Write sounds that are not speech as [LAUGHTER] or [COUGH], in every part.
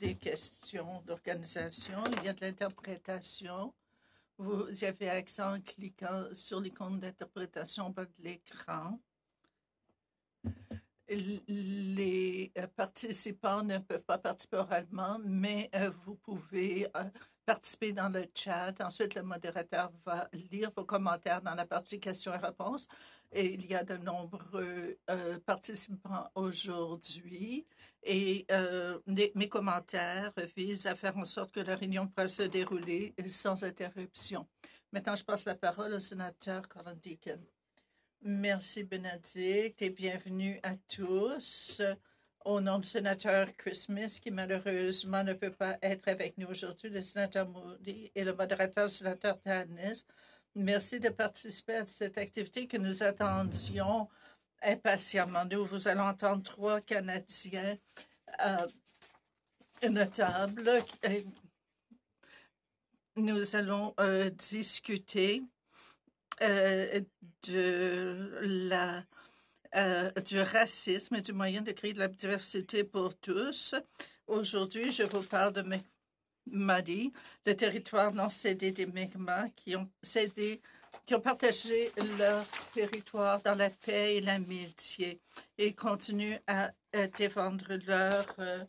des questions d'organisation. Il y a de l'interprétation. Vous avez accès en cliquant sur l'icône d'interprétation bas de l'écran. Les euh, participants ne peuvent pas participer oralement, mais euh, vous pouvez euh, participer dans le chat. Ensuite, le modérateur va lire vos commentaires dans la partie questions et réponses. Et il y a de nombreux participants aujourd'hui. Et mes commentaires visent à faire en sorte que la réunion puisse se dérouler sans interruption. Maintenant, je passe la parole au sénateur Colin Deacon. Merci, Bénédicte, et bienvenue à tous. Au nom du sénateur Christmas, qui malheureusement ne peut pas être avec nous aujourd'hui, le sénateur Moody et le modérateur le sénateur Tanis, merci de participer à cette activité que nous attendions impatiemment. Nous vous allons entendre trois Canadiens euh, notables. Nous allons euh, discuter euh, de la, du racisme et du moyen de créer de la diversité pour tous. Aujourd'hui, je vous parle de Mali, le territoire non cédé des Mi'kmaq qui ont cédé qui ont partagé leur territoire dans la paix et l'amitié et continuent à, défendre leurs euh,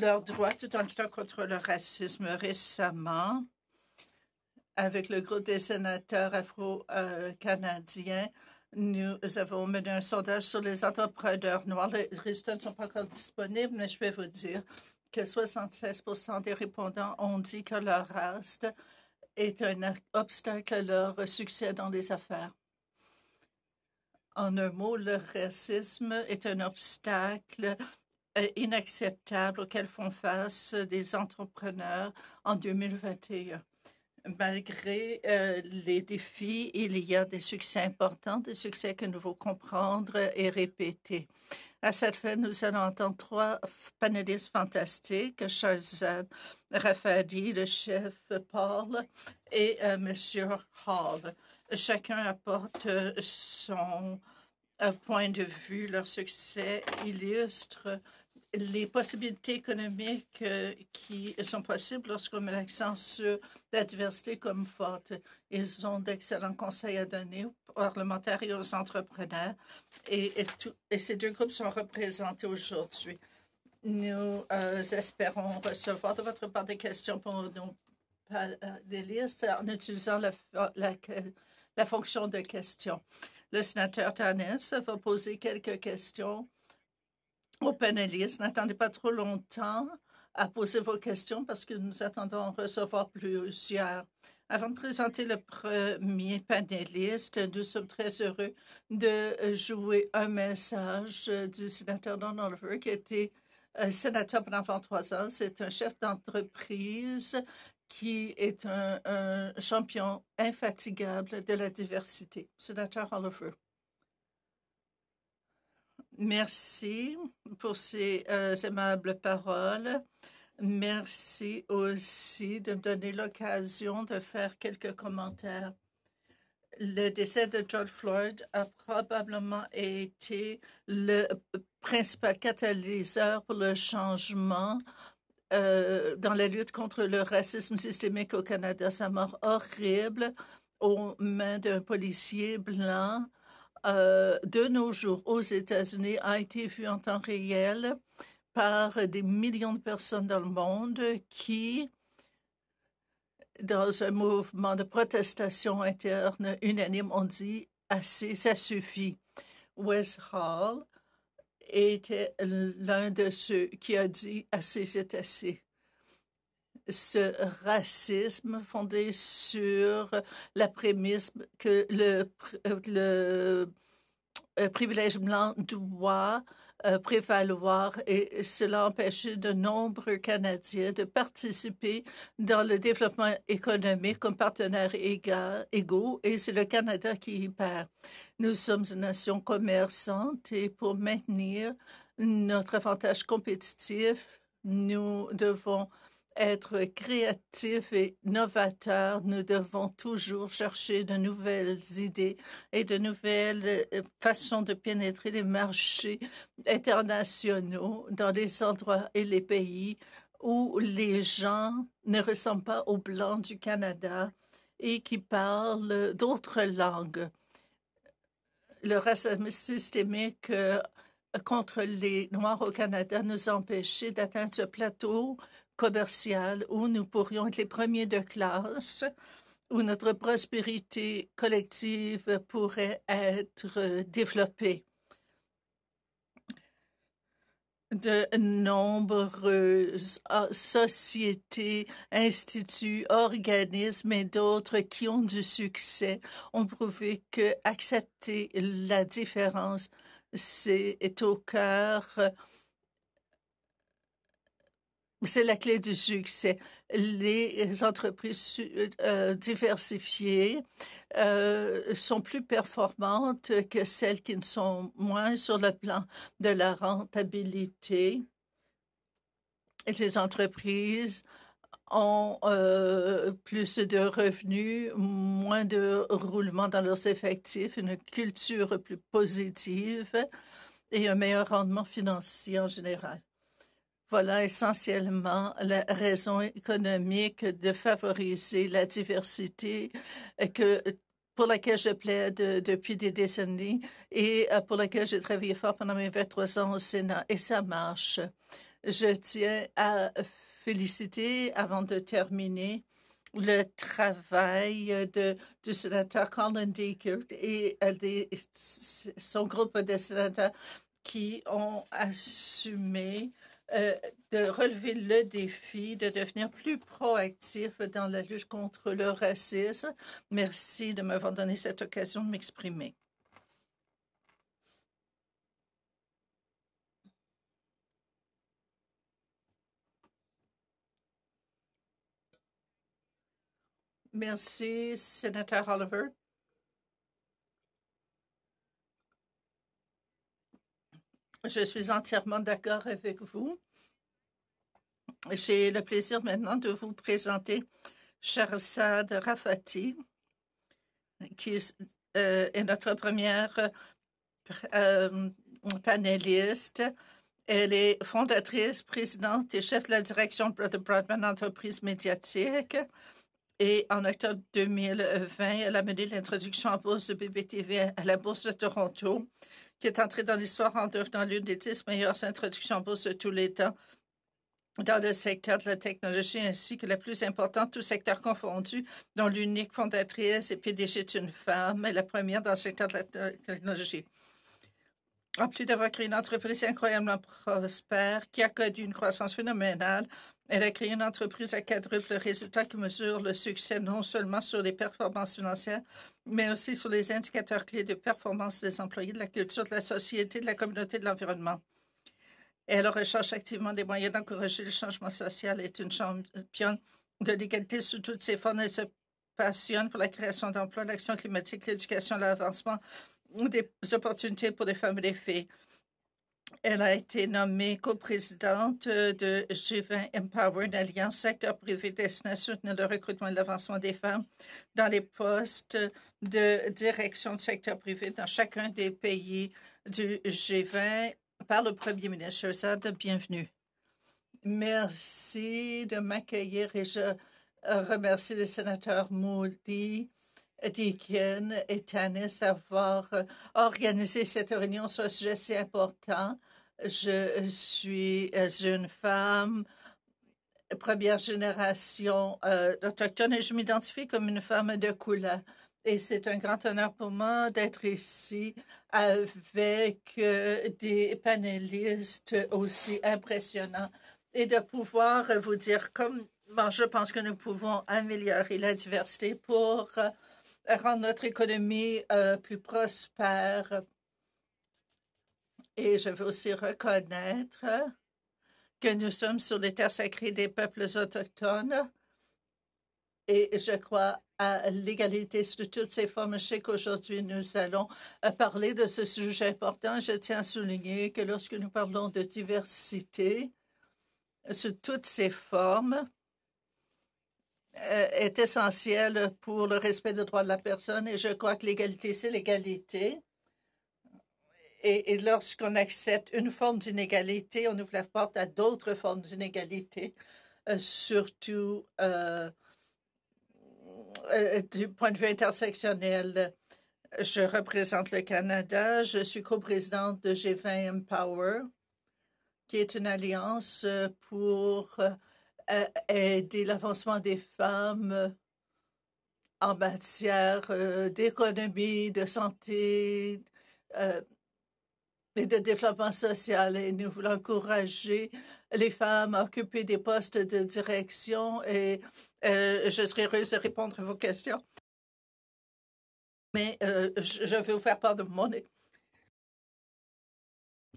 leurs droits tout en luttant contre le racisme. Récemment, avec le groupe des sénateurs afro-canadiens, nous avons mené un sondage sur les entrepreneurs noirs. Les résultats ne sont pas encore disponibles, mais je vais vous dire que 76 des répondants ont dit que leur race est un obstacle à leur succès dans les affaires. En un mot, le racisme est un obstacle euh, inacceptable auquel font face des entrepreneurs en 2021 malgré euh, les défis, il y a des succès importants, des succès que nous devons comprendre et répéter. À cette fin, nous allons entendre trois panélistes fantastiques, Shazad Rafadi, le chef Paul et euh, M. Hall. Chacun apporte euh, son point de vue. Leur succès illustre les possibilités économiques euh, qui sont possibles lorsqu'on met l'accent sur la diversité comme forte. Ils ont d'excellents conseils à donner aux parlementaires et aux entrepreneurs. Et, ces deux groupes sont représentés aujourd'hui. Nous euh, espérons recevoir de votre part des questions pour nos panélistes en utilisant la, la, la fonction de questions. Le sénateur Tanis va poser quelques questions aux panélistes. N'attendez pas trop longtemps à poser vos questions parce que nous attendons à recevoir plusieurs. Avant de présenter le premier panéliste, nous sommes très heureux de jouer un message du sénateur Donald Oliver, qui été euh, sénateur pendant 23 ans. C'est un chef d'entreprise qui est un, champion infatigable de la diversité. Sénateur Oliver. Merci pour ces euh, aimables paroles. Merci aussi de me donner l'occasion de faire quelques commentaires. Le décès de George Floyd a probablement été le principal catalyseur pour le changement euh, dans la lutte contre le racisme systémique au Canada. Sa mort horrible aux mains d'un policier blanc euh, de nos jours aux États-Unis a été vu en temps réel par des millions de personnes dans le monde qui, dans un mouvement de protestation interne unanime, ont dit assez, ça suffit. Wes Hall était l'un de ceux qui a dit assez, c'est assez ce racisme fondé sur la prémisse que le, le euh, privilège blanc doit euh, prévaloir et cela empêche de nombreux Canadiens de participer dans le développement économique comme partenaires égaux et c'est le Canada qui y perd. Nous sommes une nation commerçante et pour maintenir notre avantage compétitif, nous devons être créatif et novateur, nous devons toujours chercher de nouvelles idées et de nouvelles euh, façons de pénétrer les marchés internationaux dans les endroits et les pays où les gens ne ressemblent pas aux Blancs du Canada et qui parlent d'autres langues. Le racisme systémique euh, contre les Noirs au Canada nous empêchait d'atteindre ce plateau commercial où nous pourrions être les premiers de classe, où notre prospérité collective pourrait être développée. de nombreuses ah, sociétés, instituts, organismes et d'autres qui ont du succès ont prouvé que accepter la différence c'est au cœur c'est la clé du succès. Les entreprises euh, diversifiées euh, sont plus performantes que celles qui ne sont moins sur le plan de la rentabilité. Et les entreprises ont euh, plus de revenus, moins de roulement dans leurs effectifs, une culture plus positive et un meilleur rendement financier en général. Voilà essentiellement la raison économique de favoriser la diversité euh, que, pour laquelle je plaide depuis des décennies et euh, pour laquelle j'ai travaillé fort pendant mes 23 ans au Sénat. Et ça marche. Je tiens à féliciter, avant de terminer, le travail de, du sénateur Colin Deckert et euh, son groupe de sénateurs qui ont assumé euh, de relever le défi de devenir plus proactif dans la lutte contre le racisme. Merci de m'avoir donné cette occasion de m'exprimer. Merci, sénateur Oliver. Je suis entièrement d'accord avec vous. J'ai le plaisir maintenant de vous présenter Charsad Rafati, qui euh, est notre première euh, panéliste. Elle est fondatrice, présidente et chef de la direction de Broadband Entreprise médiatique. Et en octobre 2020, elle a mené l'introduction en bourse de BBTV à la bourse de Toronto qui est entrée dans l'histoire en devenant l'une des dix meilleures introductions en bourse de tous les temps dans le secteur de la technologie ainsi que la plus importante, tout secteur confondu, dont l'unique fondatrice et PDG est une femme, la première dans le secteur de la technologie. En plus d'avoir créé une entreprise incroyablement prospère qui a connu une croissance phénoménale, elle a créé une entreprise à quadruple résultat qui mesure le succès non seulement sur les performances financières, mais aussi sur les indicateurs clés de performance des employés, de la culture, de la société, de la communauté, de l'environnement. Elle recherche activement des moyens d'encourager le changement social et est une championne de l'égalité sous toutes ses formes. Elle se passionne pour la création d'emplois, l'action climatique, l'éducation, l'avancement des opportunités pour les femmes et les filles. Elle a été nommée coprésidente de G20 Empower, une alliance secteur privé destinée à soutenir le recrutement et l'avancement des femmes dans les postes de direction du secteur privé dans chacun des pays du G20 par le premier ministre. Shahzad, bienvenue. Merci de m'accueillir et je remercie le sénateur Moody Deakin et Tanis d'avoir euh, organisé cette réunion sur un sujet si important. Je suis euh, une femme première génération euh, autochtone et je m'identifie comme une femme de couleur. Et c'est un grand honneur pour moi d'être ici avec des panélistes aussi impressionnants et de pouvoir vous dire comment je pense que nous pouvons améliorer la diversité pour rendre notre économie euh, plus prospère. Et je veux aussi reconnaître que nous sommes sur les terres sacrées des peuples autochtones. Et je crois à l'égalité sous toutes ces formes. Je sais qu'aujourd'hui, nous allons euh, parler de ce sujet important. Je tiens à souligner que lorsque nous parlons de diversité sous toutes ses formes, est essentiel pour le respect des droits de la personne et je crois que l'égalité, c'est l'égalité. Et, lorsqu'on accepte une forme d'inégalité, on ouvre la porte à d'autres formes d'inégalité, euh, surtout euh, euh, du point de vue intersectionnel. Je représente le Canada. Je suis coprésidente de G20 Empower, qui est une alliance pour aider l'avancement des femmes en matière d'économie, de santé, et de développement social. Et nous voulons encourager les femmes à occuper des postes de direction et euh, je serai heureuse de répondre à vos questions. Mais euh, je vais vous faire part de mon,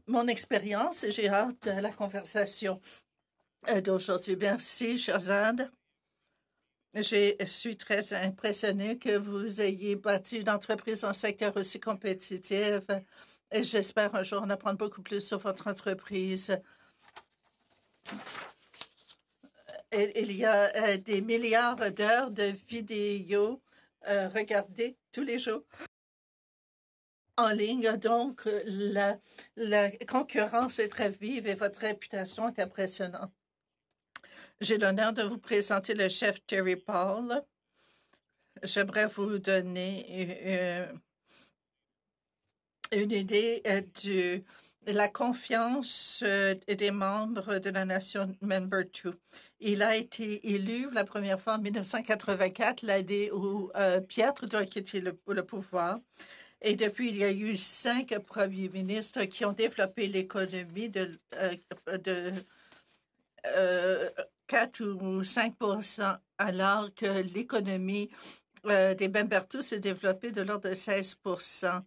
mon expérience et j'ai hâte à la conversation euh, d'aujourd'hui. Merci, Shazad. Je suis très impressionnée que vous ayez bâti une entreprise un secteur aussi compétitif et j'espère un jour en apprendre beaucoup plus sur votre entreprise. Il y a euh, des milliards d'heures de vidéos euh, regardées tous les jours en ligne. Donc, la concurrence est très vive et votre réputation est impressionnante. J'ai l'honneur de vous présenter le chef Terry Paul. J'aimerais vous donner euh, une idée euh, de la confiance euh, des membres de la nation Member 2. Il a été élu la première fois en 1984, l'année où euh, Pierre Trudeau a quitté le, pouvoir. Et depuis, il y a eu cinq premiers ministres qui ont développé l'économie de, de 4 ou 5% alors que l'économie des Member 2 s'est développée de l'ordre de 16%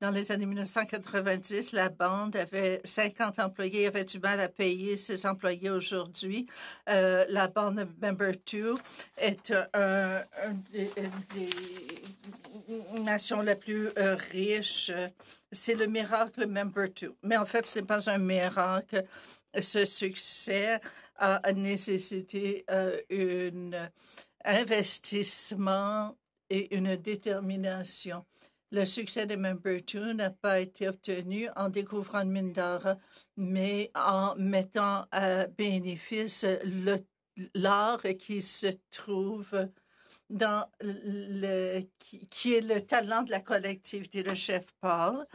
dans les années 1990, la bande avait 50 employés, avait du mal à payer ses employés aujourd'hui. Euh, la bande Member 2 est un, des, nations les plus euh, riches. C'est le miracle Member 2. Mais en fait, ce n'est pas un miracle. Ce succès a nécessité euh, un investissement et une détermination. Le succès de Member 2 n'a pas été obtenu en découvrant une mine d'or, mais en mettant à bénéfice l'art qui se trouve dans le, qui, est le talent de la collectivité, le chef Paul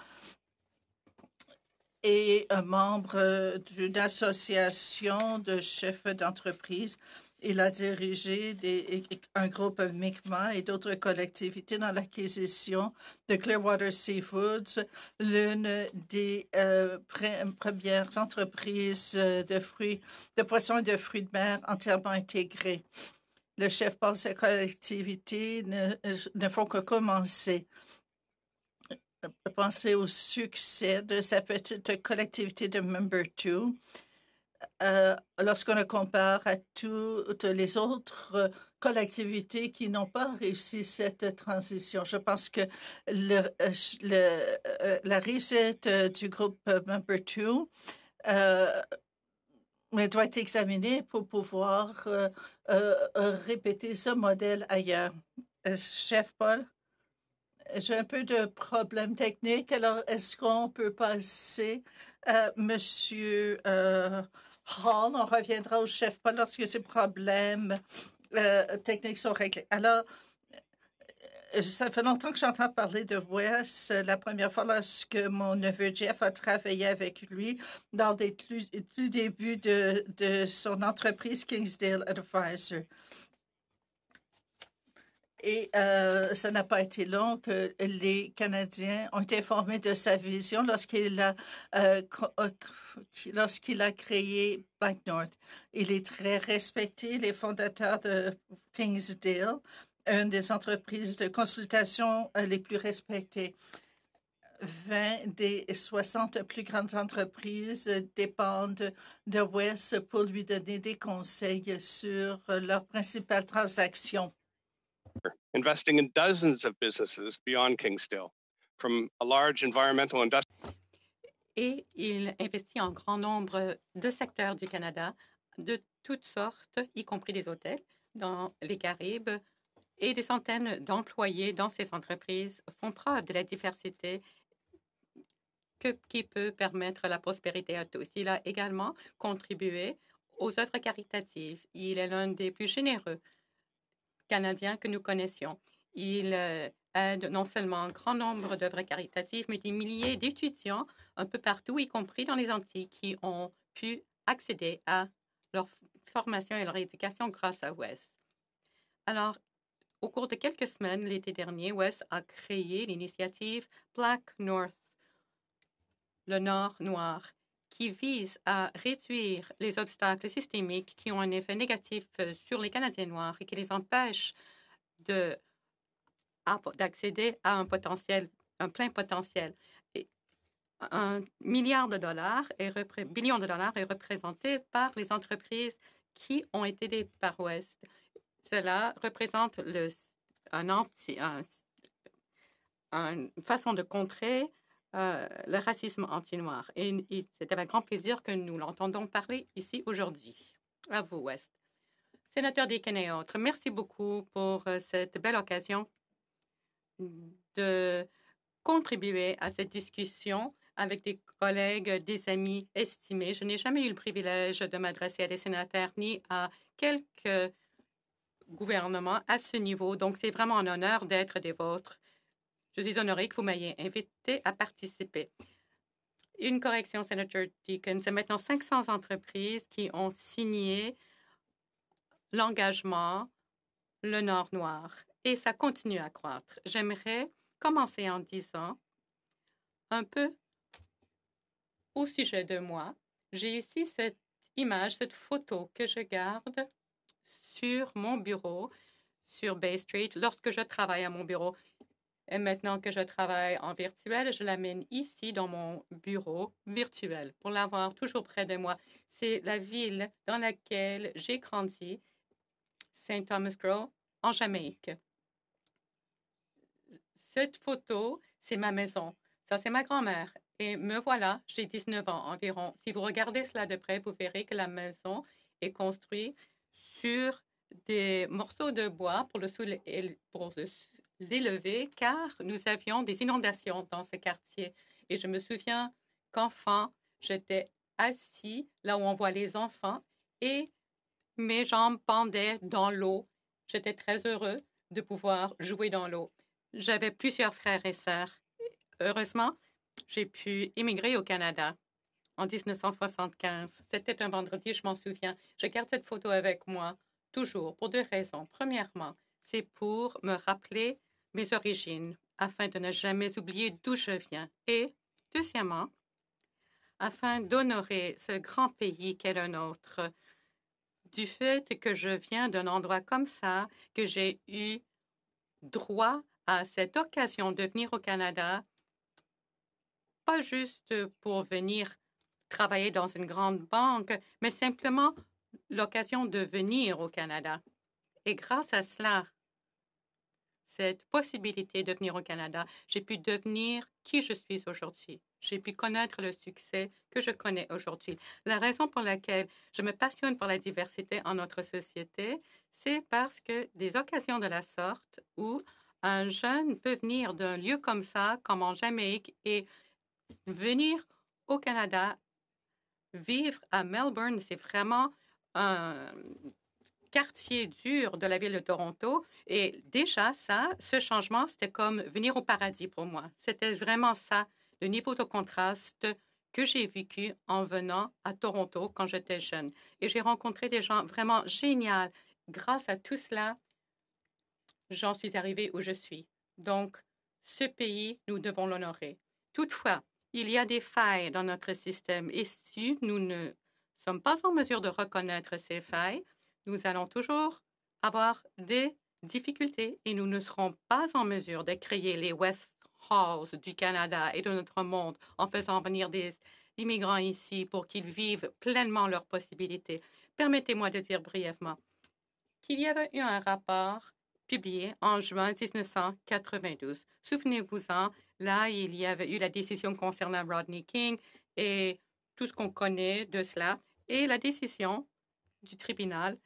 un membre d'une association de chefs d'entreprise il a dirigé un groupe Mi'kmaq et d'autres collectivités dans l'acquisition de Clearwater Seafoods, l'une des euh, premières entreprises de fruits, de poissons et de fruits de mer entièrement intégrés. Le chef pense que collectivités ne font que commencer. Pensez au succès de sa petite collectivité de Member 2 euh, lorsqu'on le compare à toutes les autres collectivités qui n'ont pas réussi cette transition. Je pense que euh, euh, la réussite du groupe Member 2 doit être examinée pour pouvoir répéter ce modèle ailleurs. Chef Paul, j'ai un peu de problème technique. Alors, est-ce qu'on peut passer à Monsieur Hall. On reviendra au chef pas lorsque ces problèmes euh, techniques sont réglés. Alors, euh, ça fait longtemps que j'entends parler de Wes. La première fois, lorsque mon neveu Jeff a travaillé avec lui dans les tout débuts de, de son entreprise Kingsdale Advisor. Et euh, ça n'a pas été long que les Canadiens ont été informés de sa vision lorsqu'il a, euh, euh, lorsqu'il a créé Bank North. Il est très respecté. Les fondateurs de Kingsdale, une des entreprises de consultation les plus respectées. 20 des 60 plus grandes entreprises dépendent de West pour lui donner des conseils sur leurs principales transactions investing in dozens of businesses beyond Kingsdale, from a large environmental Et il investit en grand nombre de secteurs du Canada, de toutes sortes, y compris des hôtels, dans les Caraïbes, et des centaines d'employés dans ces entreprises font preuve de la diversité qui peut permettre la prospérité à tous. Il a également contribué aux œuvres caritatives. Il est l'un des plus généreux Canadiens que nous connaissions. Il euh, aide non seulement un grand nombre d'œuvres caritatives, mais des milliers d'étudiants un peu partout, y compris dans les Antilles, qui ont pu accéder à leur formation et leur éducation grâce à Wes. Alors, au cours de quelques semaines l'été dernier, Wes a créé l'initiative Black North, le Nord noir, qui vise à réduire les obstacles systémiques qui ont un effet négatif euh, sur les Canadiens noirs et qui les empêchent de d'accéder à un potentiel, un plein potentiel. Un milliard de dollars, billion de dollars est représenté par les entreprises qui ont été des par Ouest. Cela représente un une façon de contrer euh, le racisme anti-noir. Et, c'est avec grand plaisir que nous l'entendons parler ici aujourd'hui. À vous, West. Sénateur Deakin et autres, merci beaucoup pour euh, cette belle occasion de contribuer à cette discussion avec des collègues, des amis estimés. Je n'ai jamais eu le privilège de m'adresser à des sénateurs ni à quelques gouvernements à ce niveau. Donc, c'est vraiment un honneur d'être des vôtres. Je suis honorée que vous m'ayez invité à participer. Une correction, Sénateur Deacon, c'est maintenant 500 entreprises qui ont signé l'engagement Le Nord Noir et ça continue à croître. J'aimerais commencer en disant un peu au sujet de moi. J'ai ici cette image, cette photo que je garde sur mon bureau sur Bay Street lorsque je travaille à mon bureau. Et maintenant que je travaille en virtuel, je l'amène ici dans mon bureau virtuel pour l'avoir toujours près de moi. C'est la ville dans laquelle j'ai grandi, St. Thomas Grove, en Jamaïque. Cette photo, c'est ma maison. Ça, c'est ma grand-mère. Et me voilà, j'ai 19 ans environ. Si vous regardez cela de près, vous verrez que la maison est construite sur des morceaux de bois pour le, pour le l'élever car nous avions des inondations dans ce quartier. Et je me souviens qu'enfant, j'étais assis là où on voit les enfants et mes jambes pendaient dans l'eau. J'étais très heureux de pouvoir jouer dans l'eau. J'avais plusieurs frères et sœurs. Heureusement, j'ai pu immigrer au Canada en 1975. C'était un vendredi, je m'en souviens. Je garde cette photo avec moi, toujours, pour deux raisons. Premièrement, c'est pour me rappeler mes origines afin de ne jamais oublier d'où je viens. Et deuxièmement, afin d'honorer ce grand pays qu'est le nôtre, du fait que je viens d'un endroit comme ça, que j'ai eu droit à cette occasion de venir au Canada, pas juste pour venir travailler dans une grande banque, mais simplement l'occasion de venir au Canada. Et grâce à cela, cette possibilité de venir au Canada, j'ai pu devenir qui je suis aujourd'hui. J'ai pu connaître le succès que je connais aujourd'hui. La raison pour laquelle je me passionne pour la diversité en notre société, c'est parce que des occasions de la sorte où un jeune peut venir d'un lieu comme ça, comme en Jamaïque, et venir au Canada, vivre à Melbourne, c'est vraiment un quartier dur de la ville de Toronto. Et déjà, ça, ce changement, c'était comme venir au paradis pour moi. C'était vraiment ça, le niveau de contraste que j'ai vécu en venant à Toronto quand j'étais jeune. Et j'ai rencontré des gens vraiment géniaux. Grâce à tout cela, j'en suis arrivée où je suis. Donc, ce pays, nous devons l'honorer. Toutefois, il y a des failles dans notre système et si nous ne sommes pas en mesure de reconnaître ces failles, nous allons toujours avoir des difficultés et nous ne serons pas en mesure de créer les West Halls du Canada et de notre monde en faisant venir des immigrants ici pour qu'ils vivent pleinement leurs possibilités. Permettez-moi de dire brièvement qu'il y avait eu un rapport publié en juin 1992. Souvenez-vous-en, là, il y avait eu la décision concernant Rodney King et tout ce qu'on connaît de cela. Et la décision du tribunal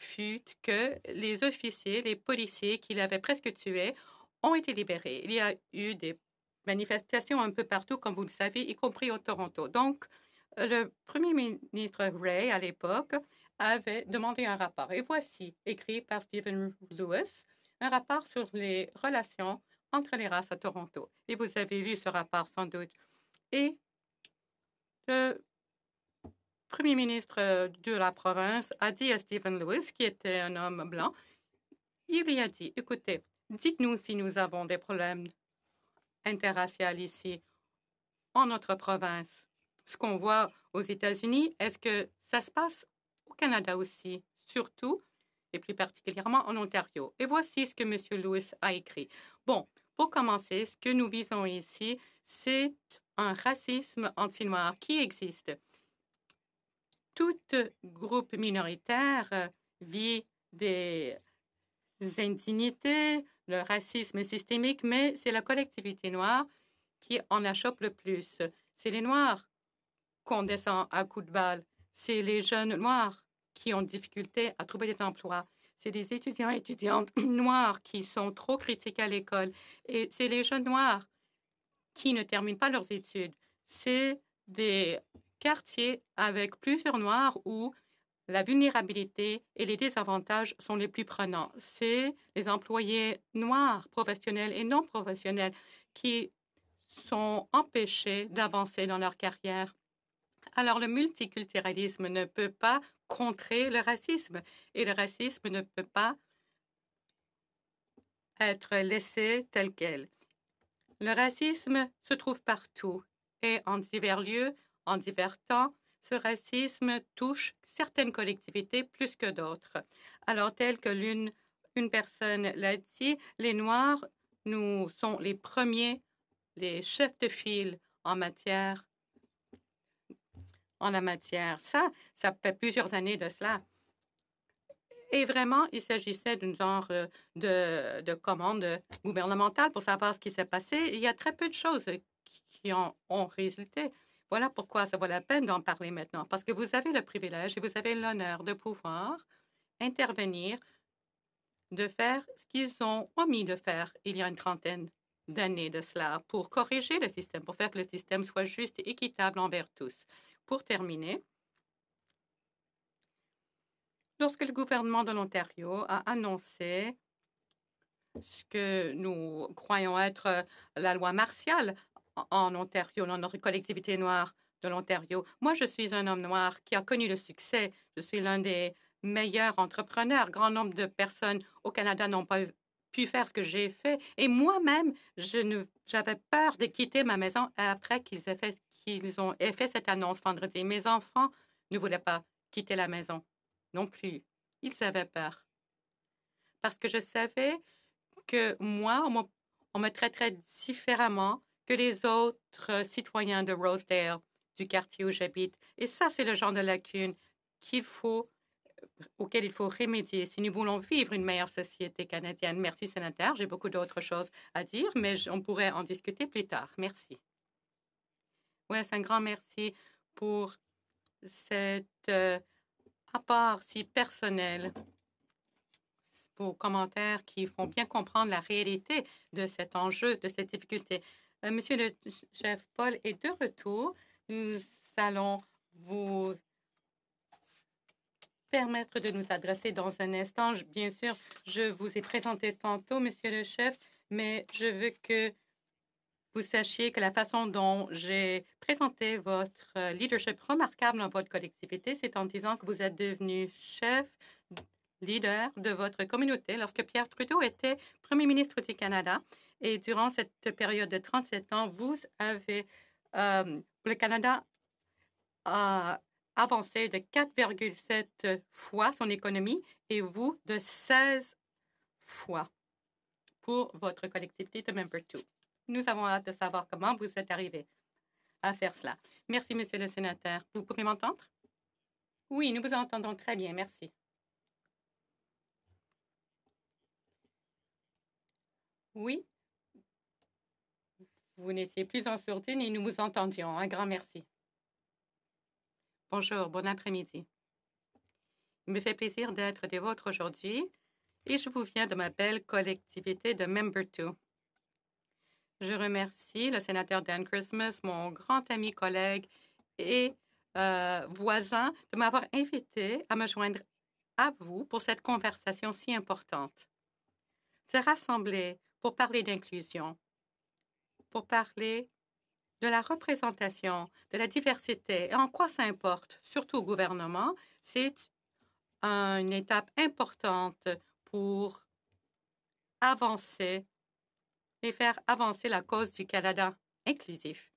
fut que les officiers, les policiers qui l'avaient presque tué, ont été libérés. Il y a eu des manifestations un peu partout, comme vous le savez, y compris au Toronto. Donc, le premier ministre Ray, à l'époque, avait demandé un rapport. Et voici, écrit par Stephen Lewis, un rapport sur les relations entre les races à Toronto. Et vous avez vu ce rapport sans doute. Et le premier ministre de la province a dit à Stephen Lewis, qui était un homme blanc, il lui a dit, écoutez, dites-nous si nous avons des problèmes interraciaux ici, en notre province. Ce qu'on voit aux États-Unis, est-ce que ça se passe au Canada aussi, surtout et plus particulièrement en Ontario? Et voici ce que M. Lewis a écrit. Bon, pour commencer, ce que nous visons ici, c'est un racisme anti-noir qui existe. Tout groupe minoritaire vit des indignités, le racisme systémique, mais c'est la collectivité noire qui en achoppe le plus. C'est les Noirs qu'on descend à coups de balle. C'est les jeunes Noirs qui ont difficulté à trouver des emplois. C'est des étudiants et étudiantes [CLEARS THROAT] noirs qui sont trop critiques à l'école. Et c'est les jeunes noirs qui ne terminent pas leurs études. C'est des quartiers avec plusieurs noirs où la vulnérabilité et les désavantages sont les plus prenants. C'est les employés noirs, professionnels et non professionnels, qui sont empêchés d'avancer dans leur carrière. Alors le multiculturalisme ne peut pas contrer le racisme et le racisme ne peut pas être laissé tel quel. Le racisme se trouve partout et en divers lieux, en divers temps, ce racisme touche certaines collectivités plus que d'autres. Alors, tel que l'une une personne l'a dit, les Noirs, nous sont les premiers, les chefs de file en matière en la matière. Ça, ça fait plusieurs années de cela. Et vraiment, il s'agissait d'une genre euh, de, de, commande gouvernementale pour savoir ce qui s'est passé. Il y a très peu de choses qui ont résulté. Voilà pourquoi ça vaut la peine d'en parler maintenant, parce que vous avez le privilège et vous avez l'honneur de pouvoir intervenir, de faire ce qu'ils ont omis de faire il y a une trentaine d'années de cela pour corriger le système, pour faire que le système soit juste et équitable envers tous. Pour terminer, lorsque le gouvernement de l'Ontario a annoncé ce que nous croyons être la loi martiale en Ontario, dans notre collectivité noire de l'Ontario. Moi, je suis un homme noir qui a connu le succès. Je suis l'un des meilleurs entrepreneurs. Grand nombre de personnes au Canada n'ont pas pu faire ce que j'ai fait. Et moi-même, j'avais peur de quitter ma maison après qu'ils aient fait, ont fait cette annonce vendredi. Mes enfants ne voulaient pas quitter la maison non plus. Ils avaient peur. Parce que je savais que moi, on me traiterait différemment que les autres citoyens de Rosedale, du quartier où j'habite. Et ça, c'est le genre de lacune faut, auquel il faut remédier si nous voulons vivre une meilleure société canadienne. Merci, sénateur. J'ai beaucoup d'autres choses à dire, mais on pourrait en discuter plus tard. Merci. Oui, c'est un grand merci pour cet euh, apport si personnel vos commentaires qui font bien comprendre la réalité de cet enjeu, de cette difficulté. Euh, monsieur le chef Paul est de retour. Nous allons vous permettre de nous adresser dans un instant. Bien sûr, je vous ai présenté tantôt, monsieur le chef, mais je veux que vous sachiez que la façon dont j'ai présenté votre leadership remarquable dans votre collectivité, c'est en disant que vous êtes devenu chef, leader de votre communauté lorsque Pierre Trudeau était premier ministre du Canada. Et durant cette période de 37 ans, vous avez, euh, le Canada a avancé de 4,7 fois son économie et vous de 16 fois pour votre collectivité de Member 2. Nous avons hâte de savoir comment vous êtes arrivé à faire cela. Merci, Monsieur le Sénateur. Vous pouvez m'entendre? Oui, nous vous entendons très bien. Merci. Oui, vous n'étiez plus en sourdine et nous vous entendions. Un grand merci. Bonjour, bon après-midi. Il me fait plaisir d'être des vôtres aujourd'hui et je vous viens de ma belle collectivité de Member 2. Je remercie le sénateur Dan Christmas, mon grand ami, collègue et euh, voisin, de m'avoir invité à me joindre à vous pour cette conversation si importante. Se rassembler pour parler d'inclusion, pour parler de la représentation, de la diversité et en quoi ça importe, surtout au gouvernement, c'est une étape importante pour avancer et faire avancer la cause du Canada inclusif.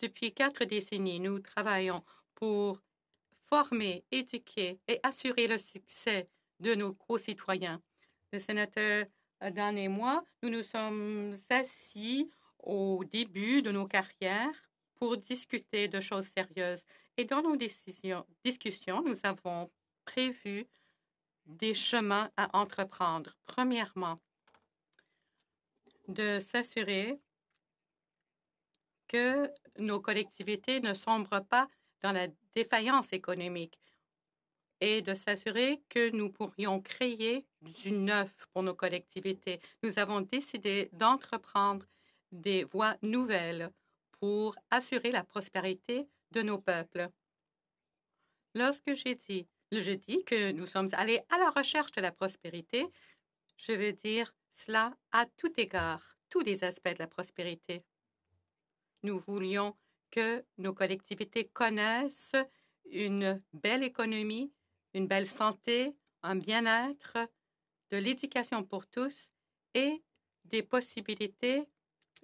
Depuis quatre décennies, nous travaillons pour former, éduquer et assurer le succès de nos concitoyens. Le sénateur Dan et moi, nous nous sommes assis au début de nos carrières pour discuter de choses sérieuses. Et dans nos discussions, nous avons prévu des chemins à entreprendre. Premièrement, de s'assurer que nos collectivités ne sombrent pas dans la défaillance économique et de s'assurer que nous pourrions créer du neuf pour nos collectivités. Nous avons décidé d'entreprendre des voies nouvelles pour assurer la prospérité de nos peuples. Lorsque j'ai dit, je dis que nous sommes allés à la recherche de la prospérité, je veux dire cela à tout égard, tous les aspects de la prospérité. Nous voulions que nos collectivités connaissent une belle économie, une belle santé, un bien-être, de l'éducation pour tous et des possibilités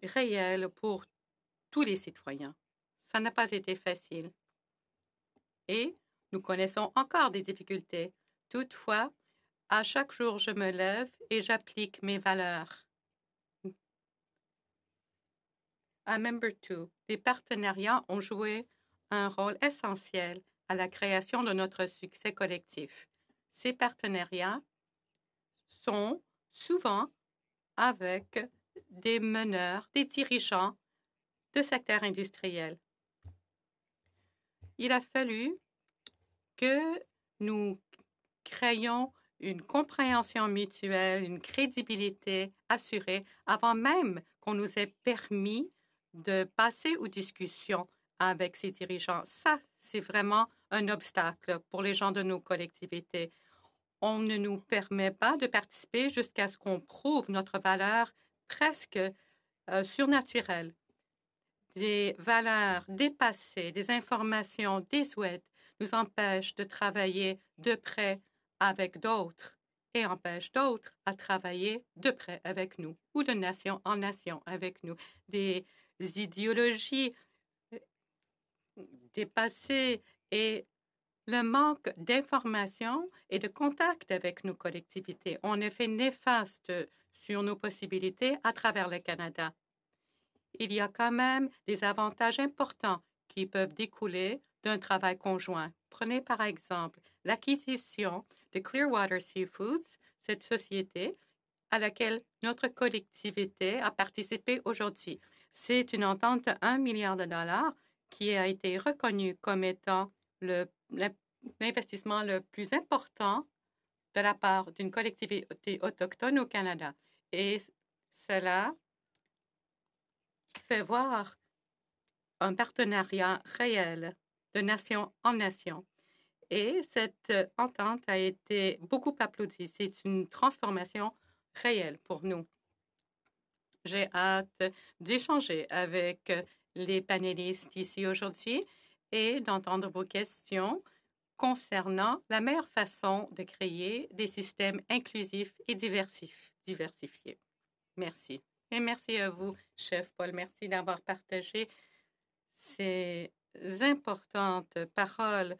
réelles pour tous les citoyens. Ça n'a pas été facile. Et nous connaissons encore des difficultés. Toutefois, à chaque jour, je me lève et j'applique mes valeurs. À Member 2, les partenariats ont joué un rôle essentiel à la création de notre succès collectif. Ces partenariats sont souvent avec des meneurs, des dirigeants de secteurs industriels. Il a fallu que nous créions une compréhension mutuelle, une crédibilité assurée avant même qu'on nous ait permis de passer aux discussions avec ces dirigeants. Ça, c'est vraiment un obstacle pour les gens de nos collectivités. On ne nous permet pas de participer jusqu'à ce qu'on prouve notre valeur presque euh, surnaturelle. Des valeurs dépassées, des informations désuètes nous empêchent de travailler de près avec d'autres et empêchent d'autres à travailler de près avec nous ou de nation en nation avec nous. Des idéologies euh, dépassées et le manque d'information et de contact avec nos collectivités ont un effet néfaste sur nos possibilités à travers le Canada. Il y a quand même des avantages importants qui peuvent découler d'un travail conjoint. Prenez par exemple l'acquisition de Clearwater Seafoods, cette société à laquelle notre collectivité a participé aujourd'hui. C'est une entente de 1 milliard de dollars qui a été reconnue comme étant l'investissement le, plus important de la part d'une collectivité autochtone au Canada. Et cela fait voir un partenariat réel de nation en nation. Et cette entente a été beaucoup applaudie. C'est une transformation réelle pour nous. J'ai hâte d'échanger avec les panélistes ici aujourd'hui et d'entendre vos questions concernant la meilleure façon de créer des systèmes inclusifs et diversifiés. Merci. Et merci à vous, chef Paul. Merci d'avoir partagé ces importantes paroles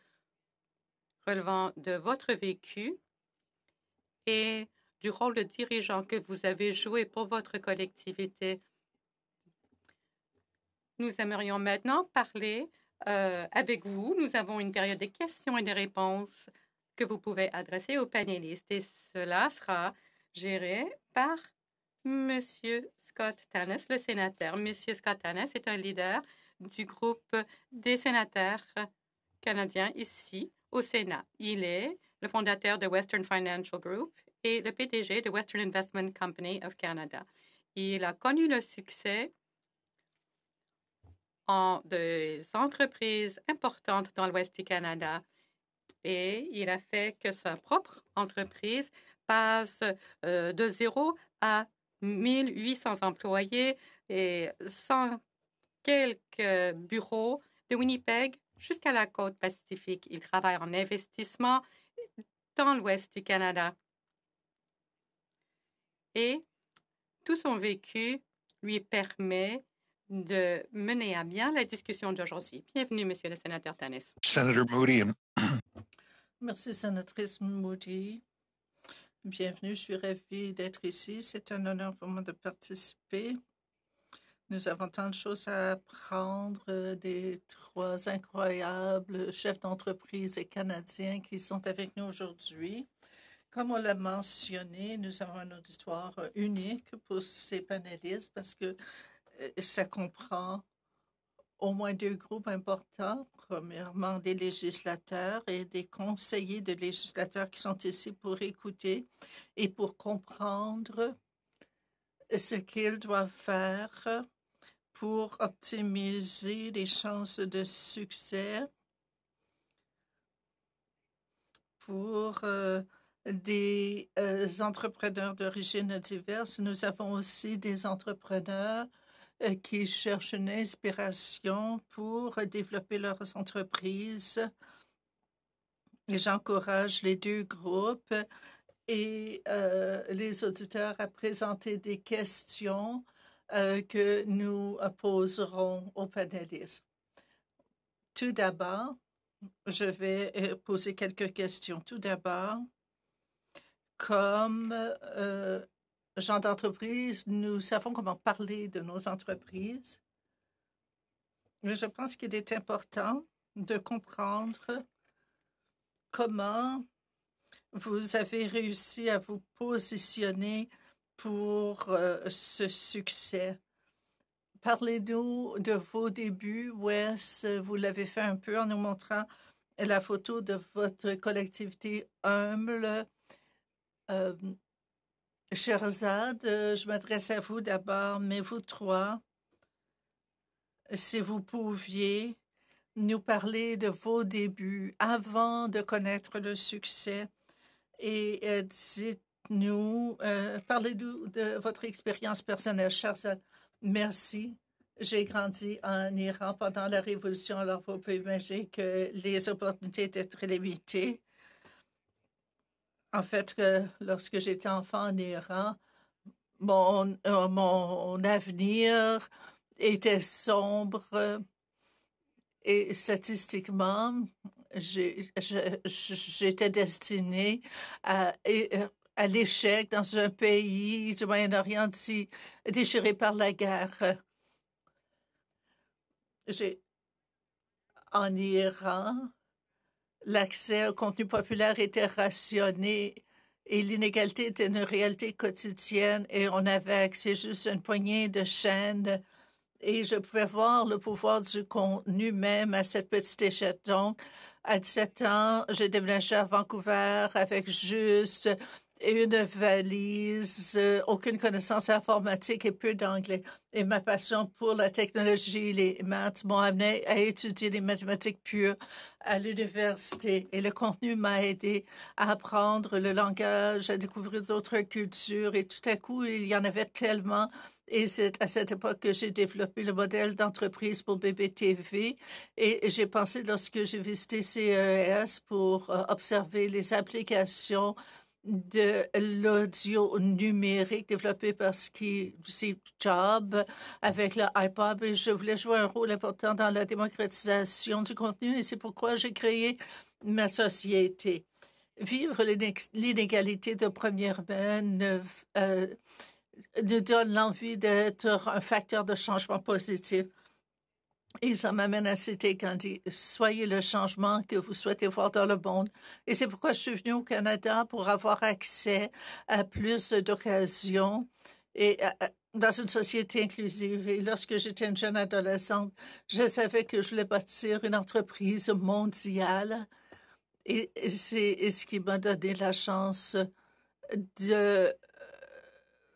relevant de votre vécu et du rôle de dirigeant que vous avez joué pour votre collectivité. Nous aimerions maintenant parler euh, avec vous. Nous avons une période de questions et de réponses que vous pouvez adresser aux panélistes et cela sera géré par M. Scott Tannis, le sénateur. M. Scott Tannis est un leader du groupe des sénateurs canadiens ici au Sénat. Il est le fondateur de Western Financial Group et le PDG de Western Investment Company of Canada. Il a connu le succès ont des entreprises importantes dans l'Ouest du Canada et il a fait que sa propre entreprise passe euh, de zéro à 1800 employés et 100 quelques bureaux de Winnipeg jusqu'à la côte pacifique. Il travaille en investissement dans l'ouest du Canada. Et tout son vécu lui permet de mener à bien la discussion d'aujourd'hui. Bienvenue, Monsieur le sénateur Tanis. Senator Moody. Merci, sénatrice Moody. Bienvenue, je suis ravie d'être ici. C'est un honneur pour moi de participer. Nous avons tant de choses à apprendre des trois incroyables chefs d'entreprise canadiens qui sont avec nous aujourd'hui. Comme on l'a mentionné, nous avons une auditoire unique pour ces panélistes parce que euh, ça comprend au moins deux groupes importants. Premièrement, des législateurs et des conseillers de législateurs qui sont ici pour écouter et pour comprendre ce qu'ils doivent faire pour optimiser les chances de succès pour euh, des euh, entrepreneurs d'origine diverse. Nous avons aussi des entrepreneurs euh, qui cherchent une inspiration pour développer leurs entreprises. J'encourage les deux groupes et les auditeurs à présenter des questions euh, que nous poserons aux panélistes. Tout d'abord, je vais euh, poser quelques questions. Tout d'abord, comme euh, gens d'entreprise, nous savons comment parler de nos entreprises. Mais je pense qu'il est important de comprendre comment vous avez réussi à vous positionner pour euh, ce succès. Parlez-nous de vos débuts. Où est-ce vous l'avez fait un peu en nous montrant la photo de votre collectivité humble. Euh, Sherzad, je m'adresse à vous d'abord, mais vous trois, si vous pouviez nous parler de vos débuts avant de connaître le succès et euh, dites nous euh, parlez-nous de votre expérience personnelle, Charzad. Merci. J'ai grandi en Iran pendant la Révolution, alors vous pouvez imaginer que les opportunités étaient très limitées. En fait, lorsque j'étais enfant en Iran, mon, euh, mon avenir était sombre et statistiquement, j'étais destinée à, à l'échec dans un pays du Moyen-Orient déchiré par la guerre. En Iran, l'accès au contenu populaire était rationné et l'inégalité était une réalité quotidienne et on avait accès juste à une poignée de chaînes et je pouvais voir le pouvoir du contenu même à cette petite échelle. Donc, à 17 ans, j'ai déménagé à Vancouver avec juste une valise, euh, aucune connaissance informatique et peu d'anglais. Et ma passion pour la technologie et les maths m'ont amené à étudier les mathématiques pures à l'université. Et le contenu m'a aidé à apprendre le langage, à découvrir d'autres cultures. Et tout à coup, il y en avait tellement. Et c'est à cette époque que j'ai développé le modèle d'entreprise pour BBTV. Et j'ai pensé, lorsque j'ai visité CES pour euh, observer les applications de l'audio numérique développé par Steve Jobs avec le iPod et je voulais jouer un rôle important dans la démocratisation du contenu et c'est pourquoi j'ai créé ma société. Vivre l'inégalité de première main euh, nous donne l'envie d'être un facteur de changement positif. Et ça m'amène à citer Gandhi, soyez le changement que vous souhaitez voir dans le monde. Et c'est pourquoi je suis venue au Canada pour avoir accès à plus d'occasions et dans une société inclusive. Et lorsque j'étais une jeune adolescente, je savais que je voulais bâtir une entreprise mondiale. Et c'est ce qui m'a donné la chance de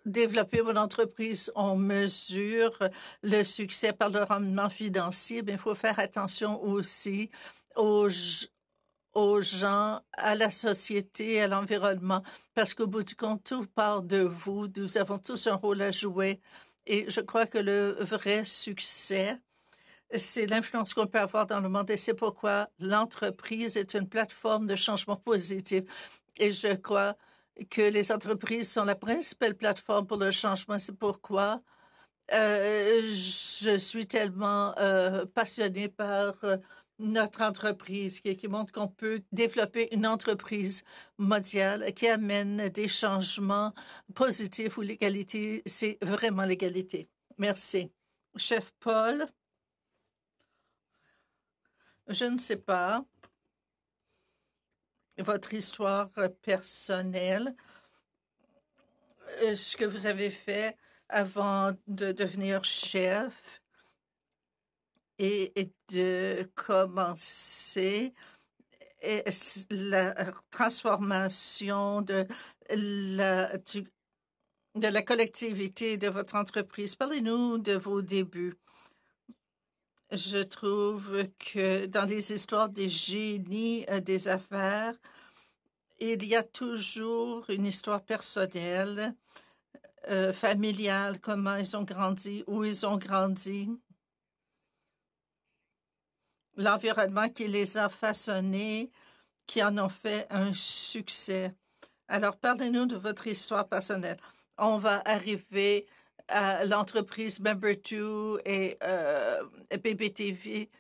développer mon entreprise, on mesure le succès par le rendement financier, mais il faut faire attention aussi aux, aux gens, à la société, à l'environnement, parce qu'au bout du compte, tout part de vous. Nous avons tous un rôle à jouer. Et je crois que le vrai succès, c'est l'influence qu'on peut avoir dans le monde. Et c'est pourquoi l'entreprise est une plateforme de changement positif. Et je crois que les entreprises sont la principale plateforme pour le changement. C'est pourquoi euh, je suis tellement euh, passionnée par euh, notre entreprise qui, qui montre qu'on peut développer une entreprise mondiale qui amène des changements positifs où l'égalité, c'est vraiment l'égalité. Merci. Chef Paul, je ne sais pas votre histoire personnelle, ce que vous avez fait avant de devenir chef et, de commencer la transformation de la, de la collectivité de votre entreprise? Parlez-nous de vos débuts. Je trouve que dans les histoires des génies euh, des affaires, il y a toujours une histoire personnelle, euh, familiale, comment ils ont grandi, où ils ont grandi l'environnement qui les a façonnés, qui en ont fait un succès. Alors, parlez-nous de votre histoire personnelle. On va arriver à l'entreprise Member 2 et euh, BBTV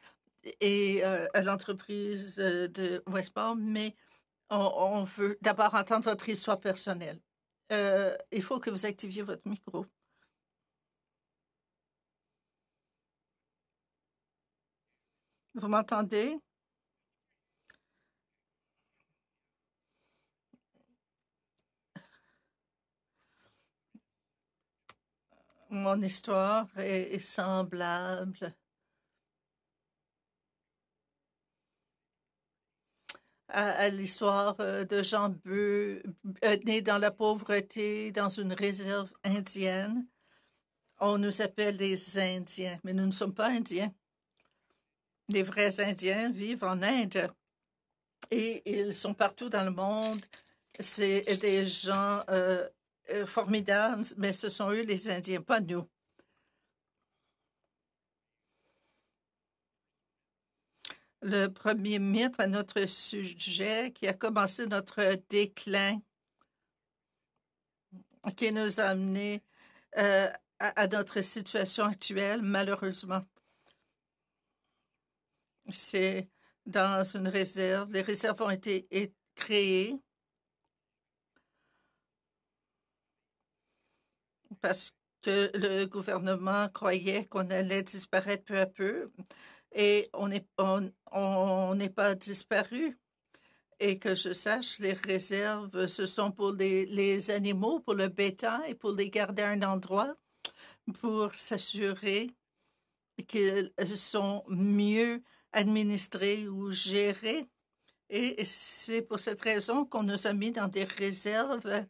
et euh, à l'entreprise euh, de Westbound, mais on, veut d'abord entendre votre histoire personnelle. Il faut que vous activiez votre micro. Vous m'entendez? Mon histoire est, semblable à, l'histoire euh, de Jean Beu, né dans la pauvreté, dans une réserve indienne. On nous appelle les Indiens, mais nous ne sommes pas Indiens. Les vrais Indiens vivent en Inde et ils sont partout dans le monde. C'est des gens euh, euh, formidables, mais ce sont eux les Indiens, pas nous. Le premier mythe à notre sujet qui a commencé notre déclin, qui nous a amenés euh, à notre situation actuelle, malheureusement c'est dans une réserve. Les réserves ont été créées parce que le gouvernement croyait qu'on allait disparaître peu à peu et on n'est pas disparu. Et que je sache, les réserves, ce sont pour les, les animaux, pour le bétail, pour les garder à un endroit, pour s'assurer qu'ils sont mieux administrer ou gérer. Et c'est pour cette raison qu'on nous a mis dans des réserves.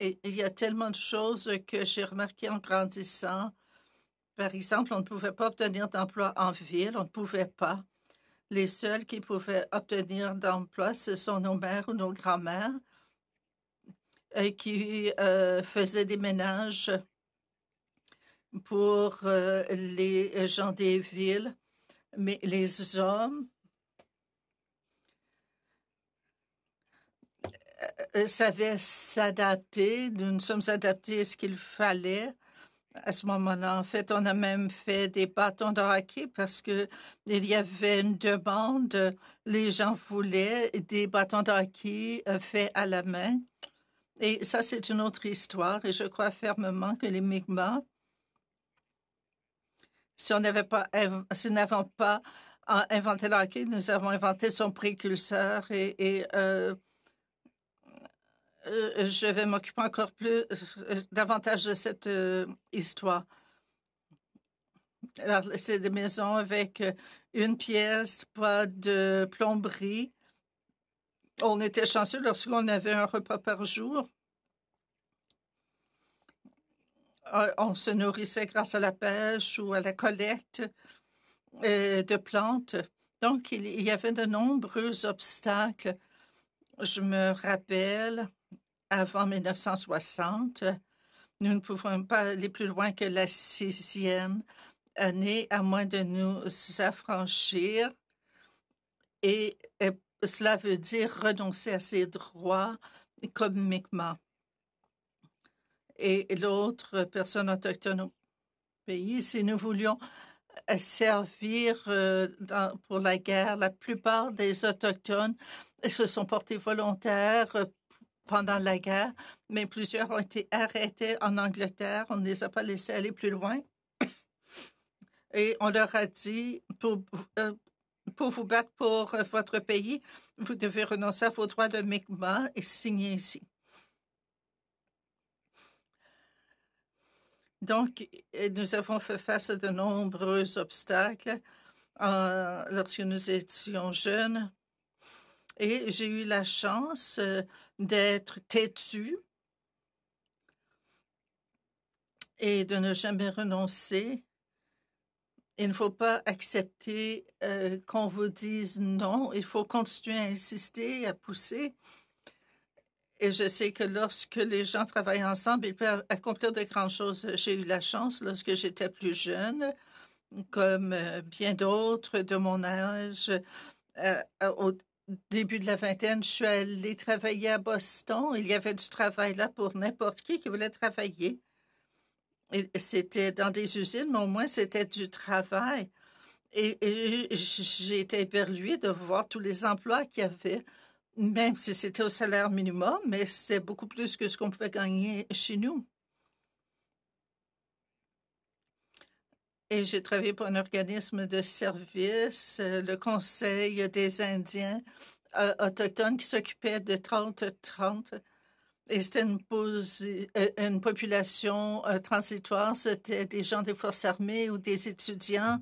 Il y a tellement de choses que j'ai remarquées en grandissant. Par exemple, on ne pouvait pas obtenir d'emploi en ville, on ne pouvait pas. Les seuls qui pouvaient obtenir d'emploi, ce sont nos mères ou nos grands-mères euh, qui euh, faisaient des ménages pour euh, les gens des villes, mais les hommes euh, euh, s'adapter. Nous nous sommes adaptés à ce qu'il fallait. À ce moment-là, en fait, on a même fait des bâtons de hockey parce que il y avait une demande. Les gens voulaient des bâtons de hockey faits à la main. Et ça, c'est une autre histoire. Et je crois fermement que les Mi'kmaq si on n'avait pas, si nous n'avons pas inventé le nous avons inventé son précurseur et, euh, euh, je vais m'occuper encore plus euh, davantage de cette histoire. Alors, c'est des maisons avec une pièce, pas de plomberie. On était chanceux lorsqu'on avait un repas par jour. euh, on se nourrissait grâce à la pêche ou à la collecte euh, de plantes. Donc, il y avait de nombreux obstacles. Je me rappelle, avant 1960, nous ne pouvons pas aller plus loin que la sixième année à moins de nous affranchir. Et, et cela veut dire renoncer à ses droits économiquement. Et l'autre personne autochtone au pays, si nous voulions servir euh, pour la guerre, la plupart des Autochtones se sont portés volontaires euh, pendant la guerre, mais plusieurs ont été arrêtés en Angleterre. On ne les a pas laissés aller plus loin. [COUGHS] Et on leur a dit, pour, euh, vous battre pour votre pays, vous devez renoncer à vos droits de Mi'kmaq et signer ici. Donc, nous avons fait face à de nombreux obstacles euh, lorsque nous étions jeunes. Et j'ai eu la chance euh, d'être têtue et de ne jamais renoncer. Il ne faut pas accepter euh, qu'on vous dise non. Il faut continuer à insister, à pousser. Et je sais que lorsque les gens travaillent ensemble, ils peuvent accomplir de grandes choses. J'ai eu la chance, lorsque j'étais plus jeune, comme euh, bien d'autres de mon âge, euh, début de la vingtaine, je suis allée travailler à Boston. Il y avait du travail là pour n'importe qui qui voulait travailler. C'était dans des usines, mais au moins c'était du travail. Et, et j'ai été éperduée de voir tous les emplois qu'il y avait même si c'était au salaire minimum, mais c'est beaucoup plus que ce qu'on pouvait gagner chez nous. Et j'ai travaillé pour un organisme de service, euh, le Conseil des Indiens euh, autochtones qui s'occupait de 30-30. Et c'était une, euh, une, population transitoire, c'était des gens des forces armées ou des étudiants